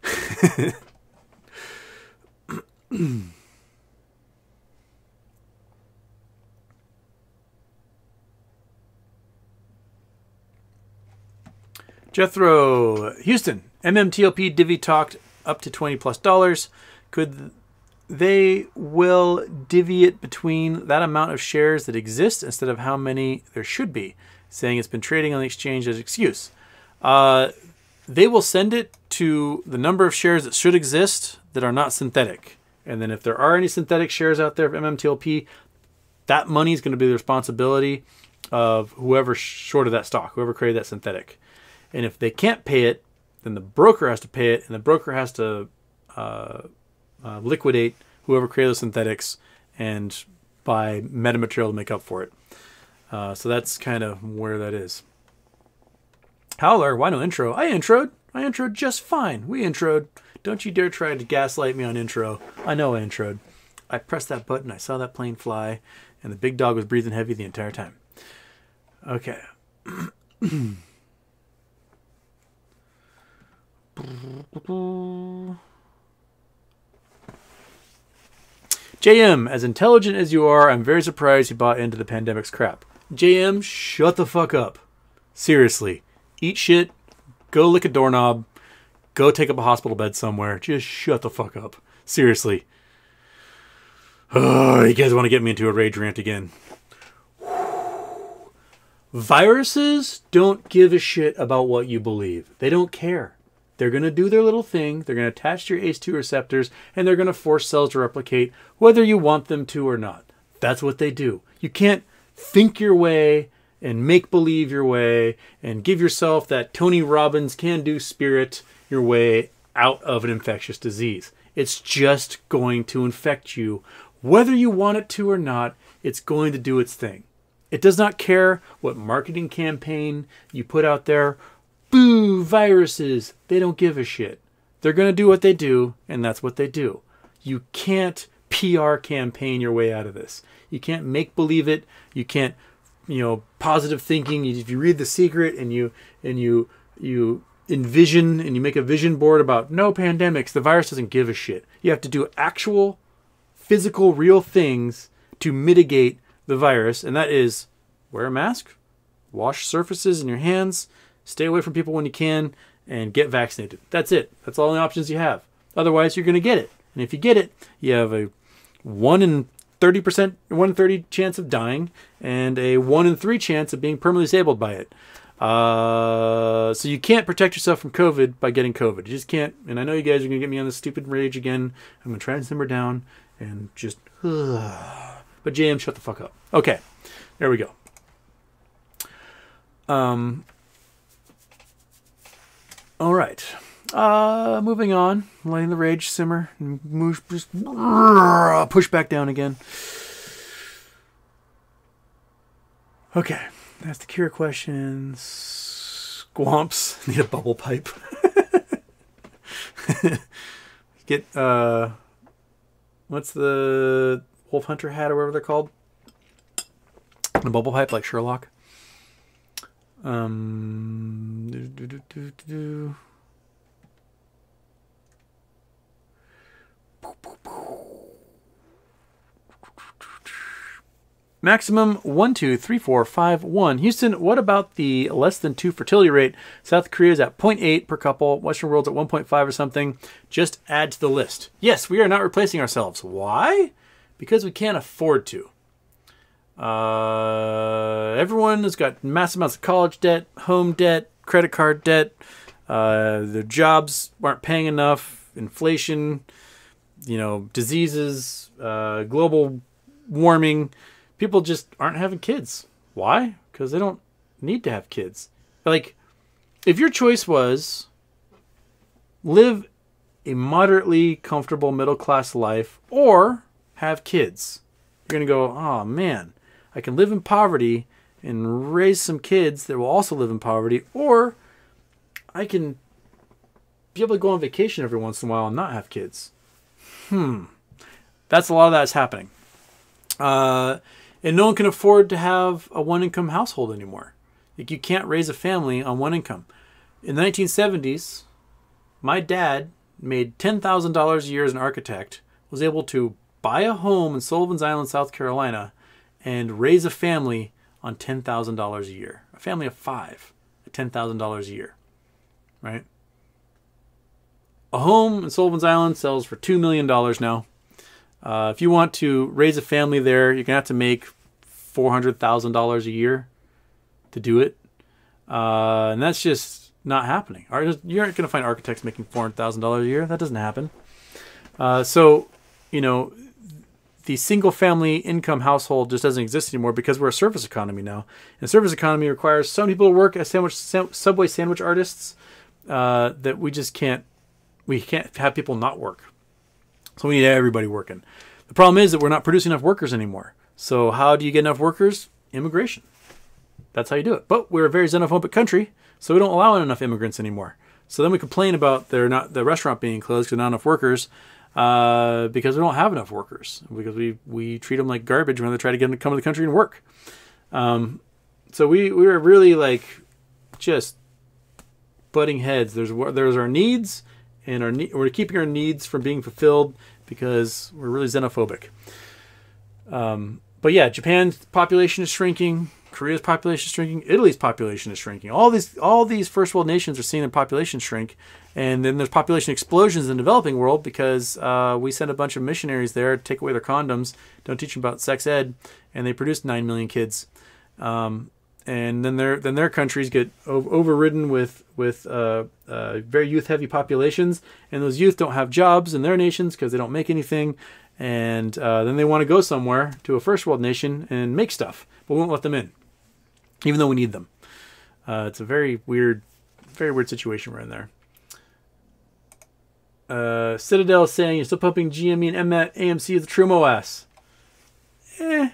Jethro Houston MMTLP divvy talked up to 20 plus dollars. Could they will divvy it between that amount of shares that exist instead of how many there should be, saying it's been trading on the exchange as excuse. Uh, they will send it to the number of shares that should exist that are not synthetic. And then if there are any synthetic shares out there of MMTLP, that money is going to be the responsibility of whoever shorted that stock, whoever created that synthetic. And if they can't pay it, then the broker has to pay it, and the broker has to uh, uh, liquidate whoever created those synthetics and buy metamaterial to make up for it. Uh, so that's kind of where that is. Howler, why no intro? I introed. I introed just fine. We introed. Don't you dare try to gaslight me on intro. I know I introed. I pressed that button, I saw that plane fly, and the big dog was breathing heavy the entire time. Okay. JM, as intelligent as you are, I'm very surprised you bought into the pandemic's crap. JM, shut the fuck up. Seriously. Eat shit, go lick a doorknob, go take up a hospital bed somewhere. Just shut the fuck up. Seriously. Oh, you guys want to get me into a rage rant again. Viruses don't give a shit about what you believe. They don't care. They're going to do their little thing. They're going to attach to your ACE2 receptors and they're going to force cells to replicate whether you want them to or not. That's what they do. You can't think your way and make believe your way and give yourself that Tony Robbins can do spirit your way out of an infectious disease. It's just going to infect you. Whether you want it to or not, it's going to do its thing. It does not care what marketing campaign you put out there. Boo, viruses. They don't give a shit. They're going to do what they do, and that's what they do. You can't PR campaign your way out of this. You can't make believe it. You can't, you know, positive thinking. If you read The Secret and you and you you envision and you make a vision board about no pandemics, the virus doesn't give a shit. You have to do actual physical real things to mitigate the virus, and that is wear a mask, wash surfaces in your hands, stay away from people when you can, and get vaccinated. That's it. That's all the options you have. Otherwise, you're going to get it. And if you get it, you have a 1 in 30%, 1 in 30 chance of dying, and a 1 in 3 chance of being permanently disabled by it. Uh, so you can't protect yourself from COVID by getting COVID. You just can't. And I know you guys are going to get me on this stupid rage again. I'm going to try and simmer down and just. Uh, but JM, shut the fuck up. Okay, there we go. Um. All right. Uh, moving on, letting the rage simmer move, just push back down again. Okay, that's the cure question. Squamps need a bubble pipe. Get uh, what's the Wolf Hunter hat or whatever they're called? A bubble pipe like Sherlock. Um, do, do, do, do, Maximum one two three four five one. Houston, what about the less than two fertility rate? South Korea is at 0.8 per couple. Western world's at 1.5 or something. Just add to the list. Yes, we are not replacing ourselves. Why? Because we can't afford to. Uh, everyone has got massive amounts of college debt, home debt, credit card debt. Uh, their jobs aren't paying enough. Inflation, you know, diseases, uh, global warming. People just aren't having kids. Why? Because they don't need to have kids. Like, if your choice was live a moderately comfortable middle class life or have kids, you're going to go, oh man, I can live in poverty and raise some kids that will also live in poverty, or I can be able to go on vacation every once in a while and not have kids. Hmm. That's a lot of that's happening. Uh, and no one can afford to have a one income household anymore. Like you can't raise a family on one income. In the 1970s, my dad made $10,000 a year as an architect, was able to buy a home in Sullivan's Island, South Carolina, and raise a family on $10,000 a year. A family of five at $10,000 a year, right? A home in Sullivan's Island sells for $2 million now. Uh, if you want to raise a family there, you're going to have to make $400,000 a year to do it. Uh, and that's just not happening. You aren't going to find architects making $400,000 a year. That doesn't happen. Uh, so, you know, the single family income household just doesn't exist anymore because we're a service economy now. And service economy requires so many people to work as sandwich subway sandwich artists uh, that we just can't we can't have people not work. So we need everybody working. The problem is that we're not producing enough workers anymore. So how do you get enough workers? Immigration. That's how you do it. But we're a very xenophobic country, so we don't allow enough immigrants anymore. So then we complain about they're not the restaurant being closed because not enough workers, uh, because we don't have enough workers because we we treat them like garbage when they try to get them to come to the country and work. Um, so we we were really like just butting heads. There's there's our needs, and our we're keeping our needs from being fulfilled because we're really xenophobic. Um, but yeah, Japan's population is shrinking. Korea's population is shrinking. Italy's population is shrinking. All these all these first world nations are seeing their population shrink, and then there's population explosions in the developing world because uh, we sent a bunch of missionaries there take away their condoms, don't teach them about sex ed, and they produced nine million kids. Um, and then their then their countries get overridden with with uh, uh, very youth heavy populations, and those youth don't have jobs in their nations because they don't make anything, and uh, then they want to go somewhere to a first world nation and make stuff, but we won't let them in, even though we need them. Uh, it's a very weird, very weird situation we're in there. Uh, Citadel saying you're still pumping GME and AMC with the Trum OS. Eh,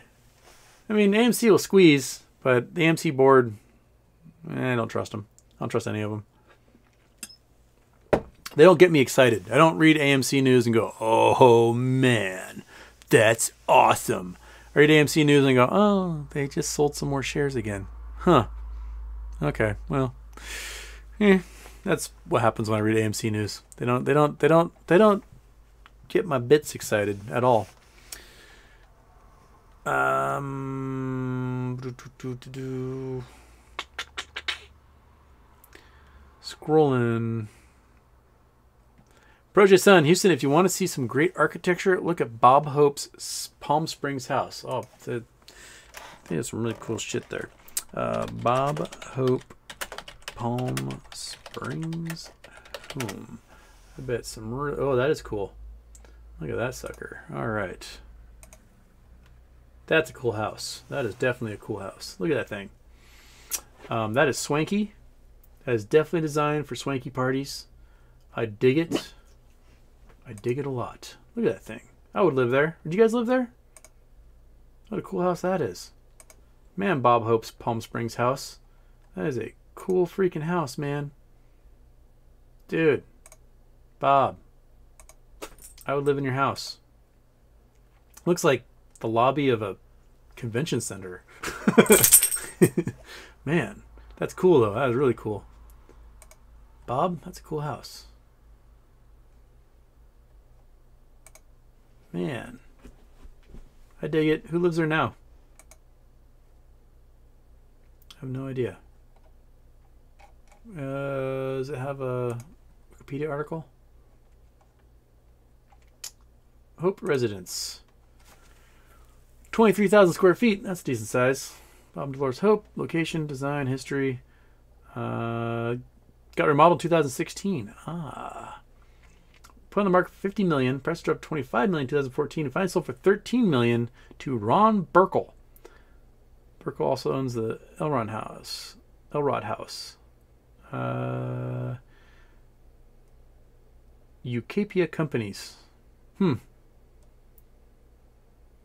I mean AMC will squeeze but the AMC board, eh, I don't trust them. I don't trust any of them. They don't get me excited. I don't read AMC news and go, oh man, that's awesome. I read AMC news and go, oh, they just sold some more shares again. Huh. Okay, well, eh, that's what happens when I read AMC news. They don't, they don't, they don't, they don't get my bits excited at all. Um, do, do, do, Scrolling. Project Sun, Houston, if you want to see some great architecture, look at Bob Hope's Palm Springs house. Oh, the, I think there's some really cool shit there. Uh, Bob Hope Palm Springs home. I bet some. oh, that is cool. Look at that sucker. All right. That's a cool house. That is definitely a cool house. Look at that thing. Um, that is swanky. That is definitely designed for swanky parties. I dig it. I dig it a lot. Look at that thing. I would live there. Would you guys live there? What a cool house that is. Man, Bob Hope's Palm Springs house. That is a cool freaking house, man. Dude. Bob. I would live in your house. Looks like the lobby of a convention center. Man, that's cool though. That is really cool. Bob, that's a cool house. Man. I dig it. Who lives there now? I have no idea. Uh, does it have a Wikipedia article? Hope Residence. 23,000 square feet. That's decent size. Bob Dolores Hope. Location, design, history. Uh, got remodeled 2016. Ah. Put on the market for 50 million. Price dropped 25 million in 2014. And finally sold for 13 million to Ron Burkle. Burkle also owns the Elrod House. Elrod House. Uh, Yucaipa Companies. Hmm.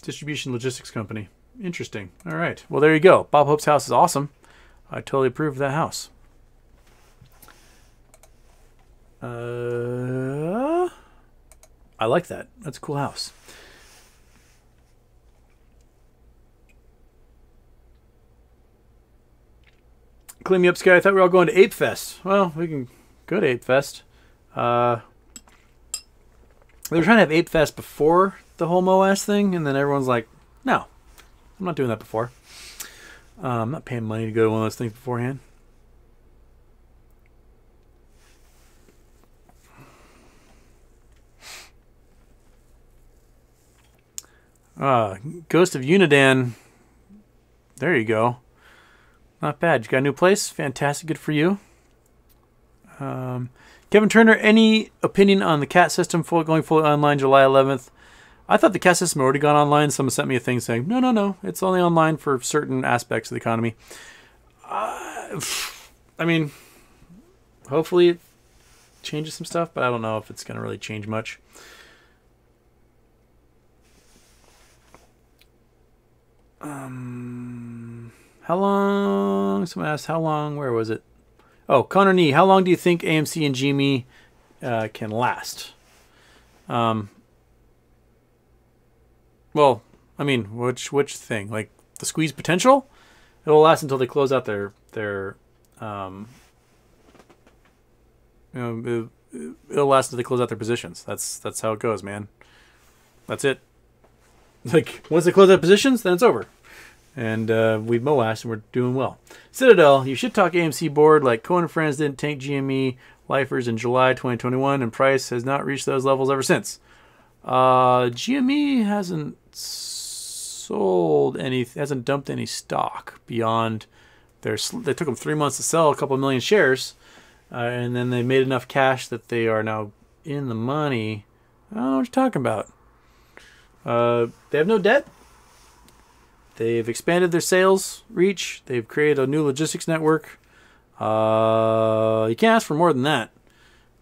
Distribution Logistics Company. Interesting. All right. Well, there you go. Bob Hope's house is awesome. I totally approve of that house. Uh, I like that. That's a cool house. Clean me up, Sky. I thought we were all going to Ape Fest. Well, we can go to Ape Fest. Uh, they were trying to have Ape Fest before the whole MOASS thing, and then everyone's like, no, I'm not doing that before. Uh, I'm not paying money to go to one of those things beforehand. Uh, Ghost of Unidan. There you go. Not bad. You got a new place? Fantastic. Good for you. Um, Kevin Turner, any opinion on the CAT system for going fully online July 11th? I thought the CAT system already gone online. Someone sent me a thing saying, no, no, no, it's only online for certain aspects of the economy. Uh, I mean, hopefully it changes some stuff, but I don't know if it's going to really change much. Um, how long? Someone asked, how long? Where was it? Oh, Connor Nee. How long do you think AMC and GME uh, can last? Um. Well, I mean, which which thing? Like the squeeze potential? It will last until they close out their their. Um, you know, it, it'll last until they close out their positions. That's that's how it goes, man. That's it. Like once they close out positions, then it's over. And uh, we MOASS and we're doing well. Citadel, you should talk AMC board like Cohen and Friends didn't tank GME lifers in July 2021, and price has not reached those levels ever since. Uh, GME hasn't sold any, hasn't dumped any stock beyond their. They took them three months to sell a couple million shares, uh, and then they made enough cash that they are now in the money. I don't know what you're talking about. Uh, they have no debt. They've expanded their sales reach. They've created a new logistics network. Uh, you can't ask for more than that.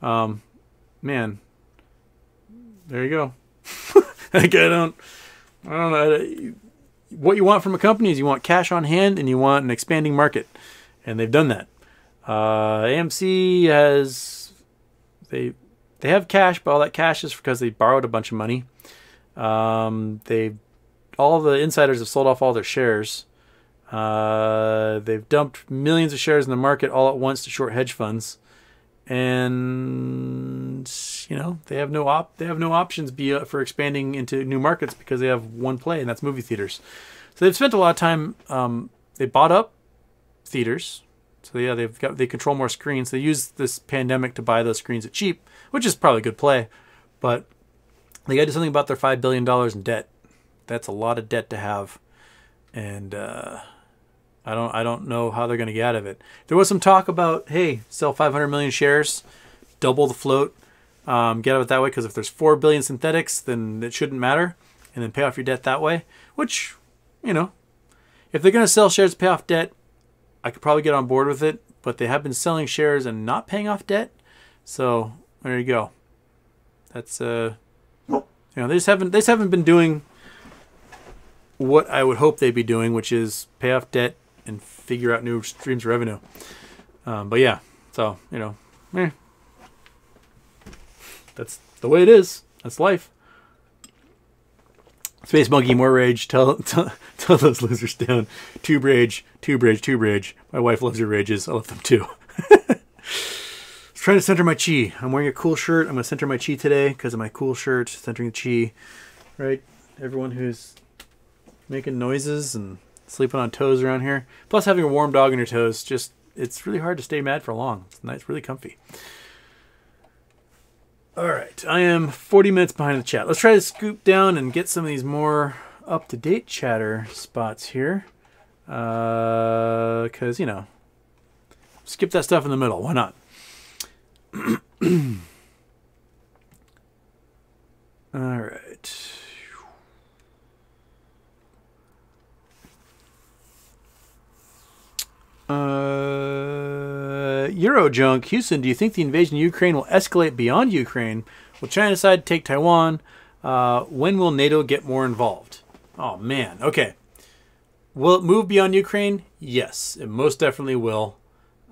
Um, man, there you go. like I don't, I don't know. What you want from a company is you want cash on hand and you want an expanding market, and they've done that. Uh, AMC has they they have cash, but all that cash is because they borrowed a bunch of money. Um, they all the insiders have sold off all their shares. Uh, they've dumped millions of shares in the market all at once to short hedge funds, and you know they have no op they have no options be uh, for expanding into new markets because they have one play and that's movie theaters. So they've spent a lot of time. Um, they bought up theaters, so yeah, they've got they control more screens. They use this pandemic to buy those screens at cheap, which is probably a good play, but they got to do something about their five billion dollars in debt. That's a lot of debt to have, and uh, I don't I don't know how they're going to get out of it. There was some talk about hey, sell 500 million shares, double the float, um, get out of it that way because if there's four billion synthetics, then it shouldn't matter, and then pay off your debt that way. Which, you know, if they're going to sell shares to pay off debt, I could probably get on board with it. But they have been selling shares and not paying off debt, so there you go. That's uh you know, they just haven't they just haven't been doing what I would hope they'd be doing, which is pay off debt and figure out new streams of revenue. Um, but yeah, so you know, eh. that's the way it is. That's life. Space Monkey, more rage. Tell, tell, tell those losers down. Tube rage, tube rage, tube rage. My wife loves your rages. I love them too. trying to center my chi. I'm wearing a cool shirt. I'm going to center my chi today because of my cool shirt, centering the chi. Right? Everyone who's making noises and sleeping on toes around here. Plus, having a warm dog on your toes, just, it's really hard to stay mad for long. It's nice, really comfy. All right, I am 40 minutes behind the chat. Let's try to scoop down and get some of these more up-to-date chatter spots here. Because, uh, you know, skip that stuff in the middle. Why not? All right. Uh, Eurojunk, Houston, do you think the invasion of Ukraine will escalate beyond Ukraine? Will China decide to take Taiwan? Uh, when will NATO get more involved? Oh, man. Okay. Will it move beyond Ukraine? Yes, it most definitely will.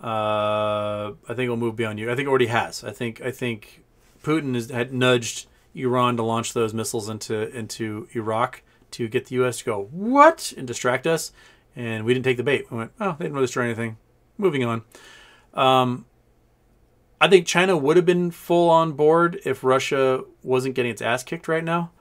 Uh, I think it'll move beyond you. I think it already has. I think I think Putin has, had nudged Iran to launch those missiles into into Iraq to get the U.S. to go what and distract us, and we didn't take the bait. We went, oh, they didn't really destroy anything. Moving on. Um, I think China would have been full on board if Russia wasn't getting its ass kicked right now.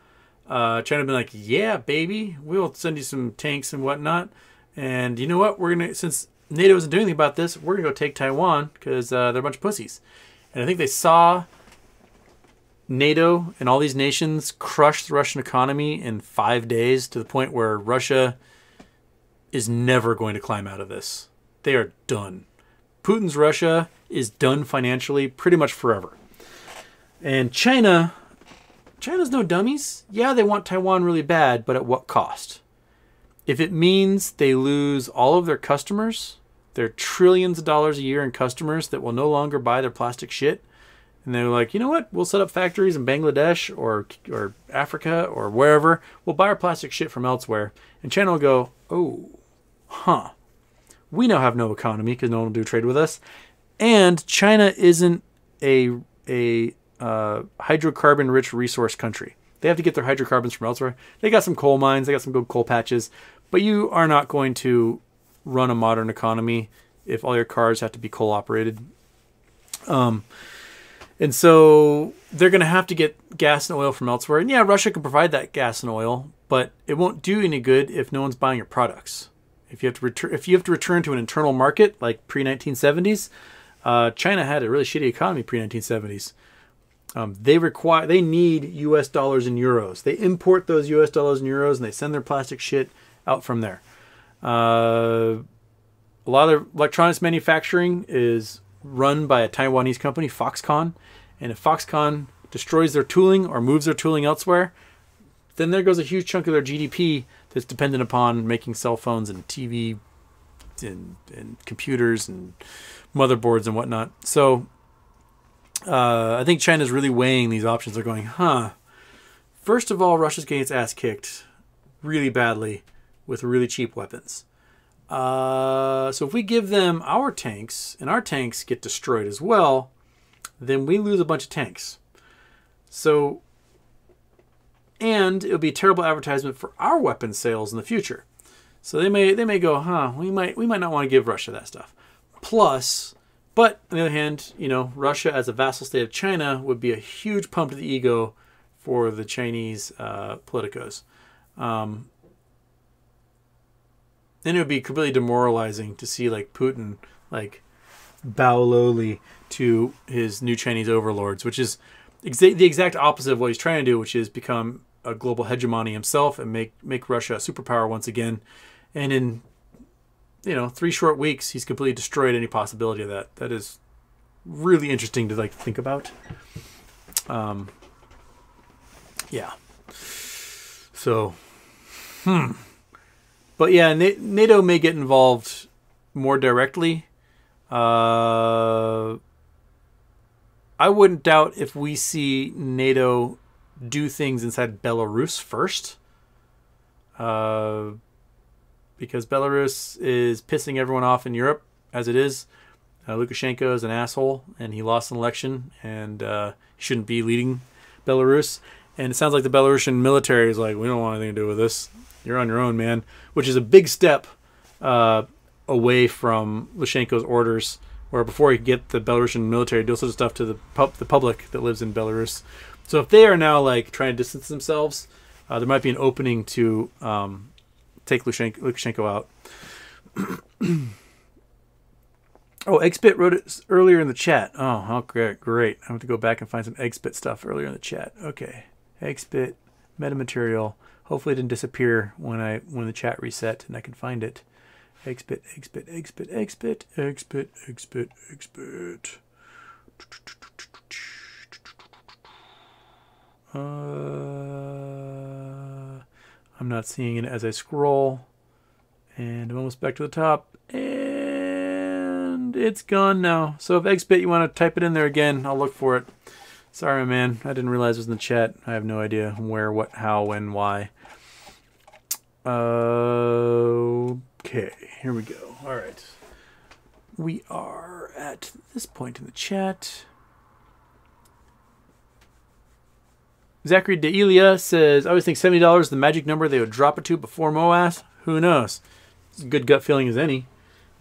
Uh, China would been like, yeah, baby, we'll send you some tanks and whatnot. And you know what? We're gonna since NATO isn't doing anything about this. We're gonna go take Taiwan because uh, they're a bunch of pussies. And I think they saw NATO and all these nations crush the Russian economy in five days to the point where Russia is never going to climb out of this. They are done. Putin's Russia is done financially pretty much forever. And China, China's no dummies. Yeah, they want Taiwan really bad, but at what cost? If it means they lose all of their customers, their trillions of dollars a year in customers that will no longer buy their plastic shit, and they're like, you know what? We'll set up factories in Bangladesh or or Africa or wherever. We'll buy our plastic shit from elsewhere. And China will go, oh, huh. We now have no economy because no one will do trade with us, and China isn't a a uh, hydrocarbon rich resource country. They have to get their hydrocarbons from elsewhere. They got some coal mines, they got some good coal patches, but you are not going to run a modern economy if all your cars have to be coal operated. Um, and so they're going to have to get gas and oil from elsewhere. And yeah, Russia can provide that gas and oil, but it won't do any good if no one's buying your products. If you have to return, if you have to return to an internal market like pre 1970s, uh, China had a really shitty economy pre 1970s. Um, they require they need U.S. dollars and euros. They import those U.S. dollars and euros, and they send their plastic shit out from there. Uh, a lot of electronics manufacturing is run by a Taiwanese company, Foxconn, and if Foxconn destroys their tooling or moves their tooling elsewhere, then there goes a huge chunk of their GDP that's dependent upon making cell phones and TV and, and computers and motherboards and whatnot. So uh, I think China's really weighing these options. They're going, huh. First of all, Russia's getting its ass kicked really badly with really cheap weapons. Uh, so if we give them our tanks and our tanks get destroyed as well, then we lose a bunch of tanks. So, and it would be a terrible advertisement for our weapon sales in the future. So they may they may go, huh? We might we might not want to give Russia that stuff. Plus, but on the other hand, you know, Russia as a vassal state of China would be a huge pump to the ego for the Chinese uh, politicos. Um, then it would be completely demoralizing to see like Putin like bow lowly to his new Chinese overlords, which is exa- the exact opposite of what he's trying to do, which is become a global hegemony himself and make make Russia a superpower once again. And in you know three short weeks, he's completely destroyed any possibility of that. That is really interesting to like think about. Um, yeah. So, hmm. But yeah, NATO may get involved more directly. Uh, I wouldn't doubt if we see NATO do things inside Belarus first. Uh, because Belarus is pissing everyone off in Europe as it is. Uh, Lukashenko is an asshole, and he lost an election, and uh, shouldn't be leading Belarus. And it sounds like the Belarusian military is like, we don't want anything to do with this. You're on your own, man. Which is a big step uh, away from Lukashenko's orders, where before he could get the Belarusian military do such stuff to the pub- the public that lives in Belarus. So if they are now like trying to distance themselves, uh, there might be an opening to um, take Lukashenko, Lukashenko out. oh, Eggspit wrote it earlier in the chat. Oh, okay, great, great. I have to go back and find some Eggspit stuff earlier in the chat. Okay, Eggspit, metamaterial. Hopefully it didn't disappear when I when the chat reset and I can find it. Xbit, Xbit, Xbit, Xbit, Xbit, Xbit, Xbit. Uh, I'm not seeing it as I scroll. And I'm almost back to the top. And it's gone now. So if Xbit, you want to type it in there again, I'll look for it. Sorry, man. I didn't realize it was in the chat. I have no idea where, what, how, when, why. Uh, okay, here we go. All right. We are at this point in the chat. Zachary Delia says, I always think $70 is the magic number they would drop it to before MOASS. Who knows? Good gut feeling as any.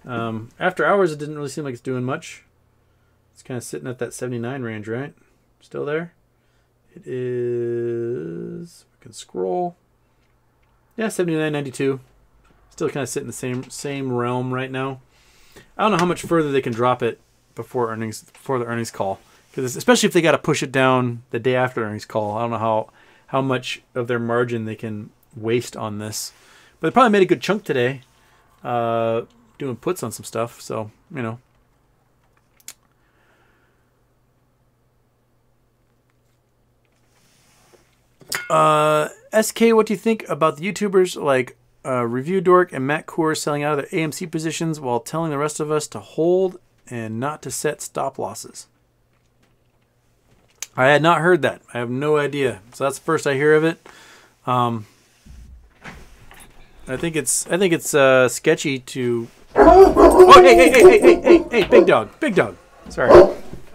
Um, after hours, it didn't really seem like it's doing much. It's kind of sitting at that 79 range, right? Still there? It is. We can scroll. Yeah, 79.92. Still kind of sit in the same same realm right now. I don't know how much further they can drop it before earnings before the earnings call because especially if they got to push it down the day after earnings call. I don't know how how much of their margin they can waste on this. But they probably made a good chunk today, uh, doing puts on some stuff. So you know, Uh, SK, what do you think about the YouTubers like uh, Review Dork and Matt Kohrs selling out of their AMC positions while telling the rest of us to hold and not to set stop losses? I had not heard that. I have no idea. So that's the first I hear of it. Um, I think it's I think it's uh, sketchy to. Oh hey hey hey hey hey hey hey big dog big dog. Sorry.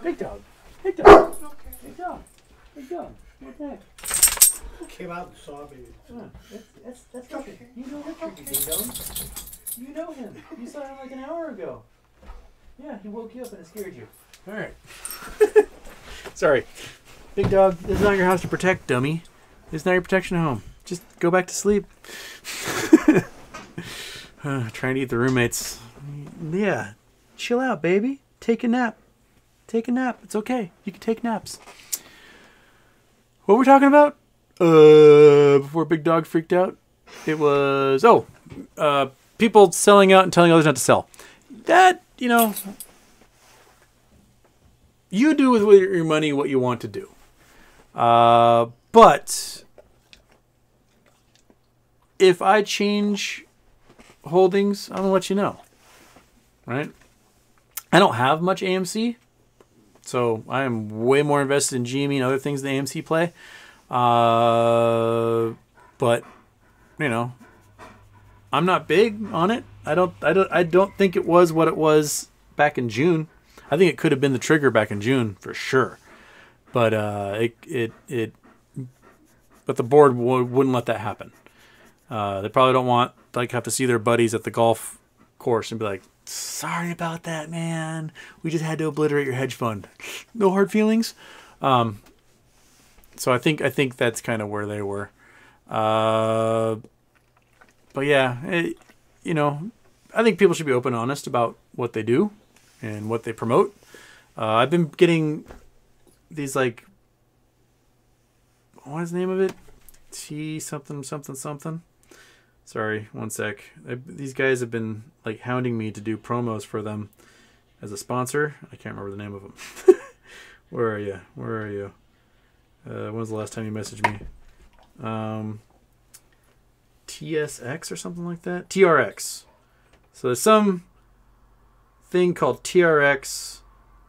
Big dog. Big dog. Big dog. Big dog. What the heck? Came out and saw me. That's, that's, that's Tricky. You know that Ding Dong. You know him. You saw him like an hour ago. Yeah, he woke you up and it scared you. Alright. Sorry. Big dog, this is not your house to protect, dummy. This is not your protection home. Just go back to sleep. uh, trying to eat the roommates. Yeah. Chill out, baby. Take a nap. Take a nap. It's okay. You can take naps. What were we talking about? Uh, before Big Dog freaked out, it was oh, uh, people selling out and telling others not to sell. That you know, you do with your money what you want to do. Uh, but if I change holdings, I'm gonna let you know. Right? I don't have much AMC, so I am way more invested in GME and other things than AMC play. Uh, but you know, I'm not big on it. I don't. I don't. I don't think it was what it was back in June. I think it could have been the trigger back in June for sure. But uh, it it it. But the board w- wouldn't let that happen. Uh, they probably don't want like have to see their buddies at the golf course and be like, "Sorry about that, man. We just had to obliterate your hedge fund. No hard feelings." Um, so I think I think that's kind of where they were. Uh, but yeah, it, you know, I think people should be open honest about what they do and what they promote. Uh, I've been getting these like, what is the name of it? T something something something. Sorry, one sec. I, these guys have been like hounding me to do promos for them as a sponsor. I can't remember the name of them. Where are you? Where are you? Uh, when was the last time you messaged me? Um, TSX or something like that? TRX. So there's some thing called TRX.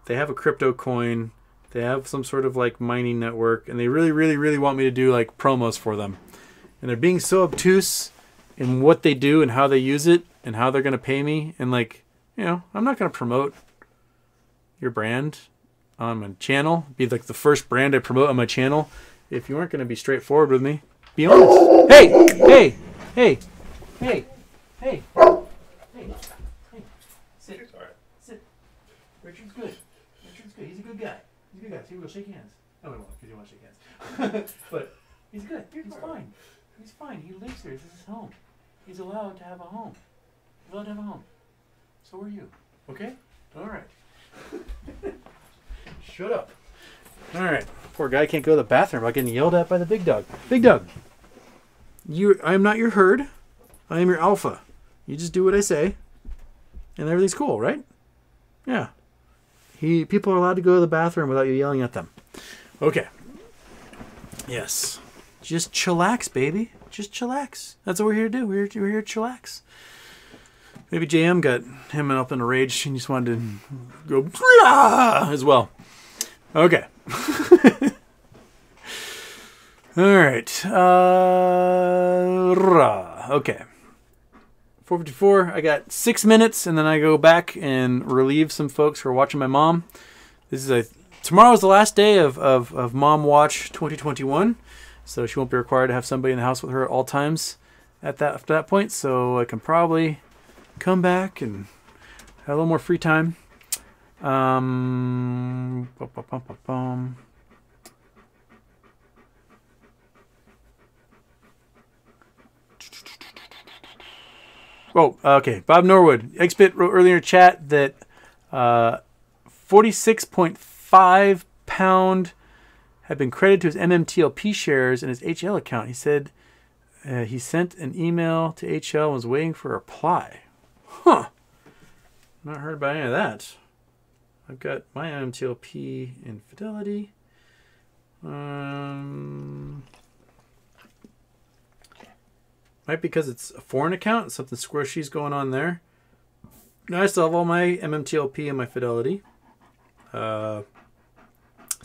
They have a crypto coin. They have some sort of like mining network, and they really, really, really want me to do like promos for them. And they're being so obtuse in what they do and how they use it and how they're going to pay me. And like, you know, I'm not going to promote your brand on my channel, be like the first brand I promote on my channel, if you weren't going to be straightforward with me, be honest. Hey, hey, hey, hey, hey, hey, hey, sit, sit. Richard's good. Richard's good. He's a good guy. He's a good guy. See, we'll shake hands. No, we won't because you want to shake hands. but he's good. He's fine. He's fine. He lives here. This is his home. He's allowed to have a home. He's allowed to have a home. So are you. Okay? All right. Shut up. All right. Poor guy can't go to the bathroom without getting yelled at by the big dog. Big dog. You, I am not your herd. I am your alpha. You just do what I say, and everything's cool, right? Yeah. He, people are allowed to go to the bathroom without you yelling at them. Okay. Yes. Just chillax, baby. Just chillax. That's what we're here to do. We're, we're here to chillax. Maybe JM got him up in a rage and just wanted to go as well. Okay. All right. Uh, okay. 454. I got six minutes, and then I go back and relieve some folks who are watching my mom. This is a tomorrow's the last day of, of, of Mom Watch 2021, so she won't be required to have somebody in the house with her at all times at that after that point. So I can probably come back and have a little more free time. Um, bum, bum, bum. Oh, okay. Bob Norwood. Xbit wrote earlier in chat that uh, 46.5 pound had been credited to his MMTLP shares in his HL account. He said uh, he sent an email to HL and was waiting for a reply. Huh. Not heard about any of that. I've got my MMTLP in Fidelity. Um, might because it's a foreign account, something squishy's going on there. No, I still have all my MMTLP and my Fidelity. Uh,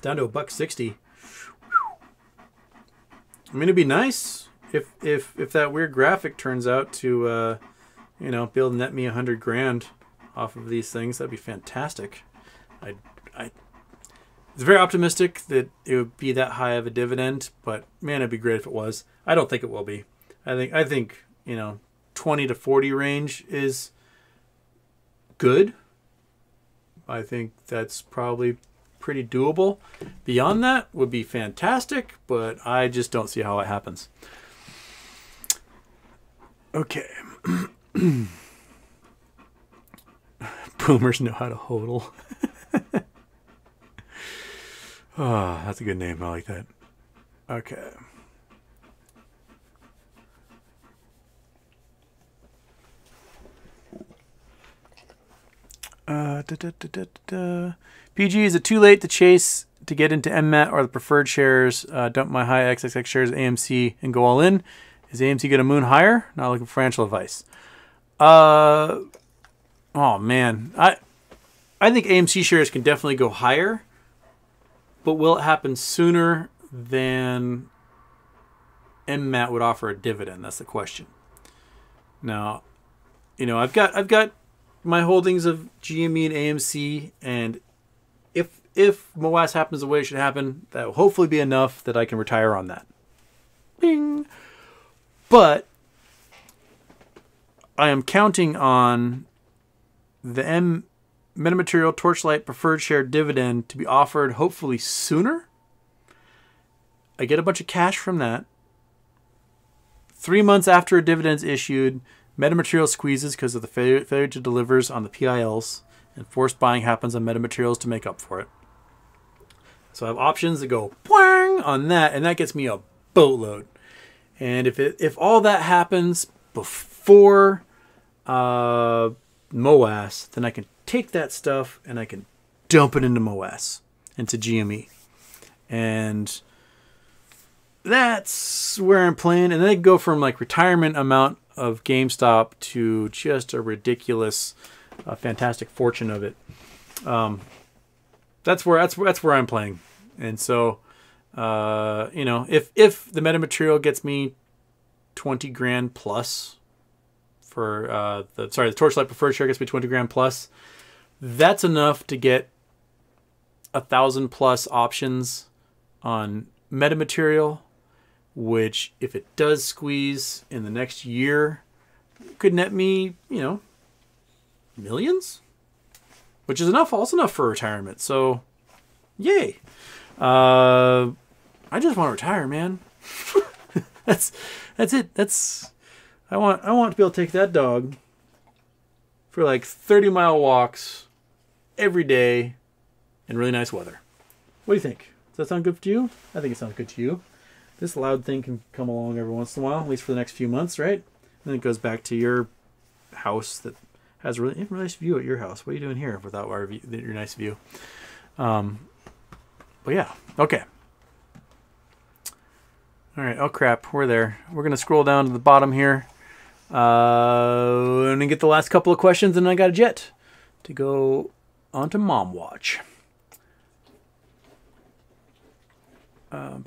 down to a buck sixty. I mean, it'd be nice if if if that weird graphic turns out to, uh, you know, be able to net me a hundred grand off of these things. That'd be fantastic. I, I, it's very optimistic that it would be that high of a dividend, but man, it'd be great if it was. I don't think it will be. I think I think you know, twenty to forty range is good. I think that's probably pretty doable. Beyond that would be fantastic, but I just don't see how it happens. Okay. Boomers know how to hodl. oh, that's a good name. I like that. Okay. Uh, da, da, da, PG, is it too late to chase to get into MMAT or the preferred shares? Uh, dump my high XXX shares AMC and go all in. Is AMC going to moon higher? Not looking for financial advice. Uh, oh man, I I think AMC shares can definitely go higher, but will it happen sooner than MMAT would offer a dividend? That's the question. Now, you know, I've got I've got my holdings of GME and AMC, and if if MOASS happens the way it should happen, that will hopefully be enough that I can retire on that. Bing. But I am counting on the M metamaterial torchlight preferred share dividend to be offered hopefully sooner. I get a bunch of cash from that. Three months after a dividend's issued, metamaterial squeezes because of the failure, to delivers on the PILs, and forced buying happens on metamaterials to make up for it. So I have options that go on that, and that gets me a boatload. And if it, if all that happens before uh, MOAS, then I can take that stuff and I can dump it into MOS, into GME. And that's where I'm playing. And then I go from like retirement amount of GameStop to just a ridiculous, uh, fantastic fortune of it. Um, that's where that's that's where I'm playing. And so, uh, you know, if if the metamaterial gets me twenty grand plus for uh, the sorry the torchlight preferred share gets me twenty grand plus, that's enough to get a thousand plus options on metamaterial which if it does squeeze in the next year could net me you know millions which is enough also enough for retirement. So yay. Uh i just want to retire man. That's that's it. That's i want i want to be able to take that dog for like 30 mile walks every day in really nice weather what do you think does that sound good to you i think it sounds good to you this loud thing can come along every once in a while, at least for the next few months, right? And then it goes back to your house that has a really, really nice view at your house. What are you doing here without our view, your nice view? Um, but yeah, okay. All right, oh crap, we're there. We're going to scroll down to the bottom here. Uh, and get the last couple of questions, and I got a jet to go onto Mom Watch. Uh,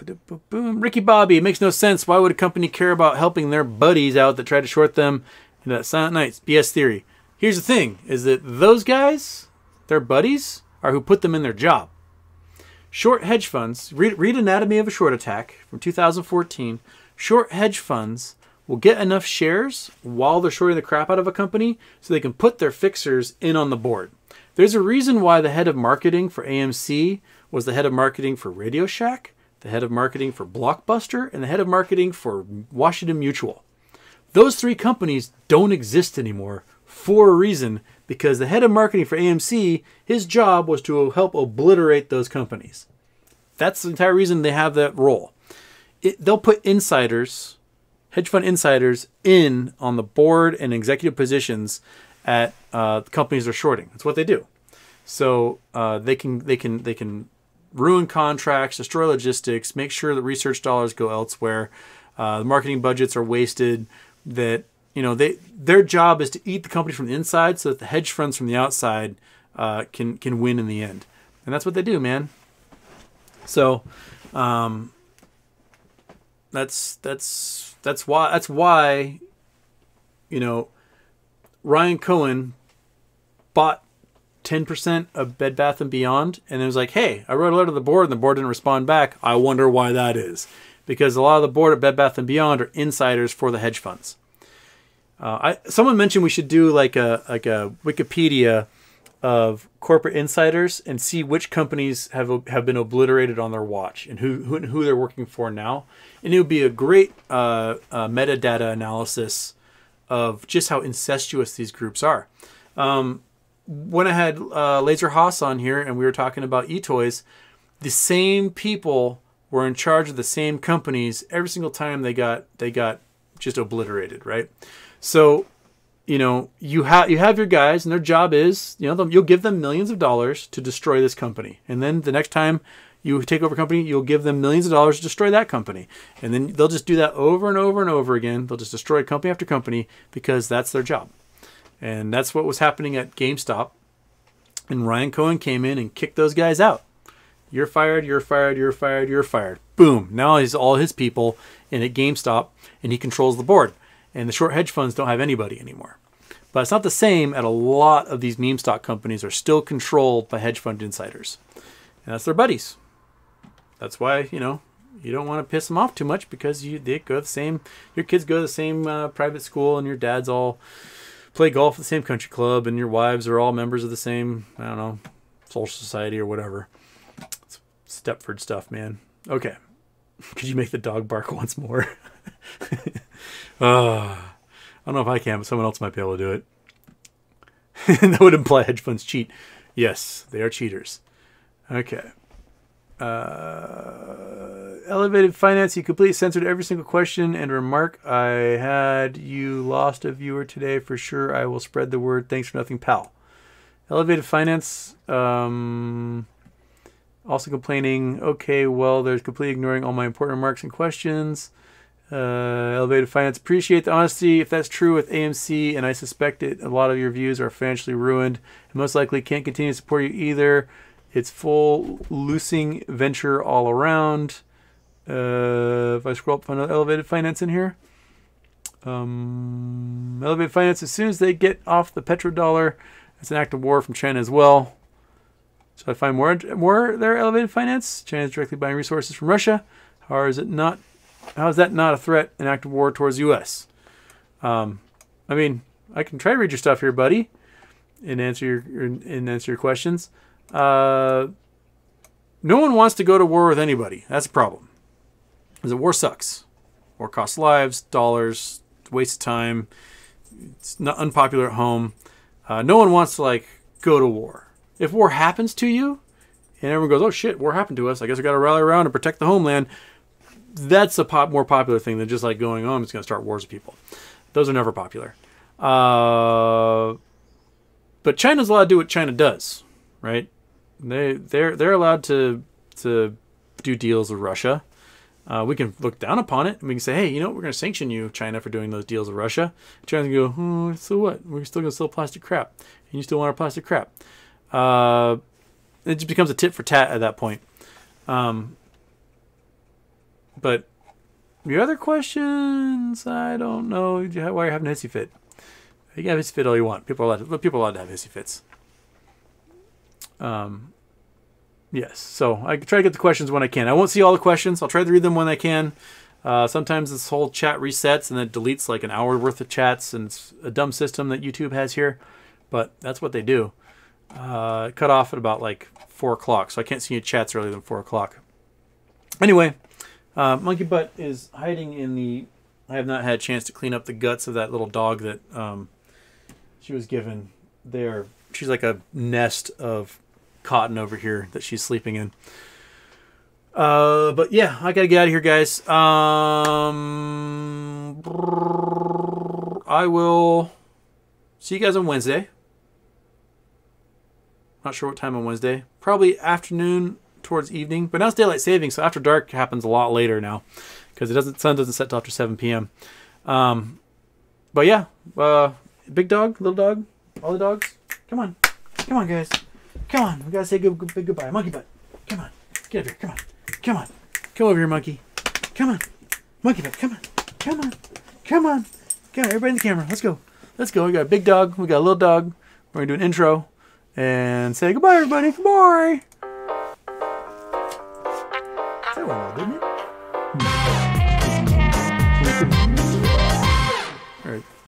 boom. Ricky Bobby, it makes no sense. Why would a company care about helping their buddies out that try to short them into that Silent Nights BS theory? Here's the thing: is that those guys, their buddies, are who put them in their job. Short hedge funds. Read, read Anatomy of a Short Attack from 2014. Short hedge funds will get enough shares while they're shorting the crap out of a company so they can put their fixers in on the board. There's a reason why the head of marketing for AMC was the head of marketing for Radio Shack the head of marketing for Blockbuster, and the head of marketing for Washington Mutual. Those three companies don't exist anymore for a reason because the head of marketing for AMC, his job was to help obliterate those companies. That's the entire reason they have that role. It, they'll put insiders, hedge fund insiders, in on the board and executive positions at uh, companies they're shorting. That's what they do. So uh, they can they can they can ruin contracts, destroy logistics, make sure that research dollars go elsewhere, uh, the marketing budgets are wasted. That you know they their job is to eat the company from the inside, so that the hedge funds from the outside uh, can can win in the end, and that's what they do, man. So, um, that's that's that's why that's why, you know, Ryan Cohen bought ten percent of Bed Bath and Beyond, and it was like, hey, I wrote a letter to the board, and the board didn't respond back. I wonder why that is, because a lot of the board at Bed Bath and Beyond are insiders for the hedge funds. Uh, I someone mentioned we should do like a like a Wikipedia of corporate insiders and see which companies have have been obliterated on their watch and who who, who they're working for now. And it would be a great uh, uh, metadata analysis of just how incestuous these groups are. Um, when I had uh, Laser Haas on here and we were talking about eToys, the same people were in charge of the same companies every single time they got they got just obliterated, right? So, you know, you have you have your guys, and their job is, you know, you'll give them millions of dollars to destroy this company, and then the next time you take over a company, you'll give them millions of dollars to destroy that company, and then they'll just do that over and over and over again. They'll just destroy company after company because that's their job, and that's what was happening at GameStop. And Ryan Cohen came in and kicked those guys out. You're fired. You're fired. You're fired. You're fired. Boom. Now he's all his people in at GameStop, and he controls the board and the short hedge funds don't have anybody anymore. But it's not the same at a lot of these meme stock companies are still controlled by hedge fund insiders. And that's their buddies. That's why, you know, you don't want to piss them off too much because you they go the same your kids go to the same uh, private school and your dads all play golf at the same country club and your wives are all members of the same, I don't know, social society or whatever. It's Stepford stuff, man. Okay. Could you make the dog bark once more? Uh, I don't know if I can, but someone else might be able to do it. that would imply hedge funds cheat. Yes, they are cheaters. Okay. Uh, elevated finance. You completely censored every single question and remark. I had you lost a viewer today for sure. I will spread the word. Thanks for nothing, pal. Elevated finance. Um, also complaining. Okay, well, there's completely ignoring all my important remarks and questions. Uh, Elevated Finance, appreciate the honesty. If that's true with AMC, and I suspect it, a lot of your views are financially ruined, and most likely can't continue to support you either. It's full losing venture all around. Uh, if I scroll up, find Elevated Finance in here. Um, Elevated Finance, as soon as they get off the petrodollar, it's an act of war from China as well. So I find more more there Elevated Finance. China is directly buying resources from Russia. How is it not how is that not a threat, an act of war towards the U.S.? Um, I mean, I can try to read your stuff here, buddy, and answer your and answer your questions. Uh, no one wants to go to war with anybody. That's a problem. Because war sucks. War costs lives, dollars, waste of time. It's not unpopular at home. Uh, no one wants to like go to war. If war happens to you, and everyone goes, "Oh shit, war happened to us. I guess we got to rally around and protect the homeland." that's a pop, more popular thing than just like going, oh, I'm just going to start wars with people. Those are never popular. Uh, but China's allowed to do what China does, right? They they're they're allowed to to do deals with Russia. Uh, we can look down upon it and we can say, hey, you know, we're going to sanction you, China, for doing those deals with Russia. Going to go, oh, so what? We're still going to sell plastic crap, and you still want our plastic crap. Uh, it just becomes a tit for tat at that point. Um, but your other questions, I don't know why you're having a hissy fit. You can have hissy fit all you want. People are allowed to, people are allowed to have hissy fits. Um, yes. So I try to get the questions when I can. I won't see all the questions. I'll try to read them when I can. Uh, sometimes this whole chat resets and then deletes like an hour worth of chats, and it's a dumb system that YouTube has here. But that's what they do. Uh, cut off at about like four o'clock, so I can't see any chats earlier than four o'clock. Anyway, uh, Monkey Butt is hiding in the. I have not had a chance to clean up the guts of that little dog that um, she was given. There, she's like a nest of cotton over here that she's sleeping in. Uh, but yeah, I gotta get out of here, guys. Um, I will see you guys on Wednesday. Not sure what time on Wednesday. Probably afternoon towards evening. But now it's daylight saving, so after dark happens a lot later now because it doesn't sun doesn't set till after 7 p.m. Um, but yeah, uh, big dog, little dog, all the dogs. Come on, come on, guys, come on. We gotta say good, good, goodbye. Monkey butt, come on, get up here, come on. Come on. Come over here, monkey. Come on. Monkey butt. Come on. Come on. Come on. Come on. Everybody in the camera. Let's go. Let's go. We got a big dog. We got a little dog. We're to do an intro and say goodbye, everybody. Goodbye.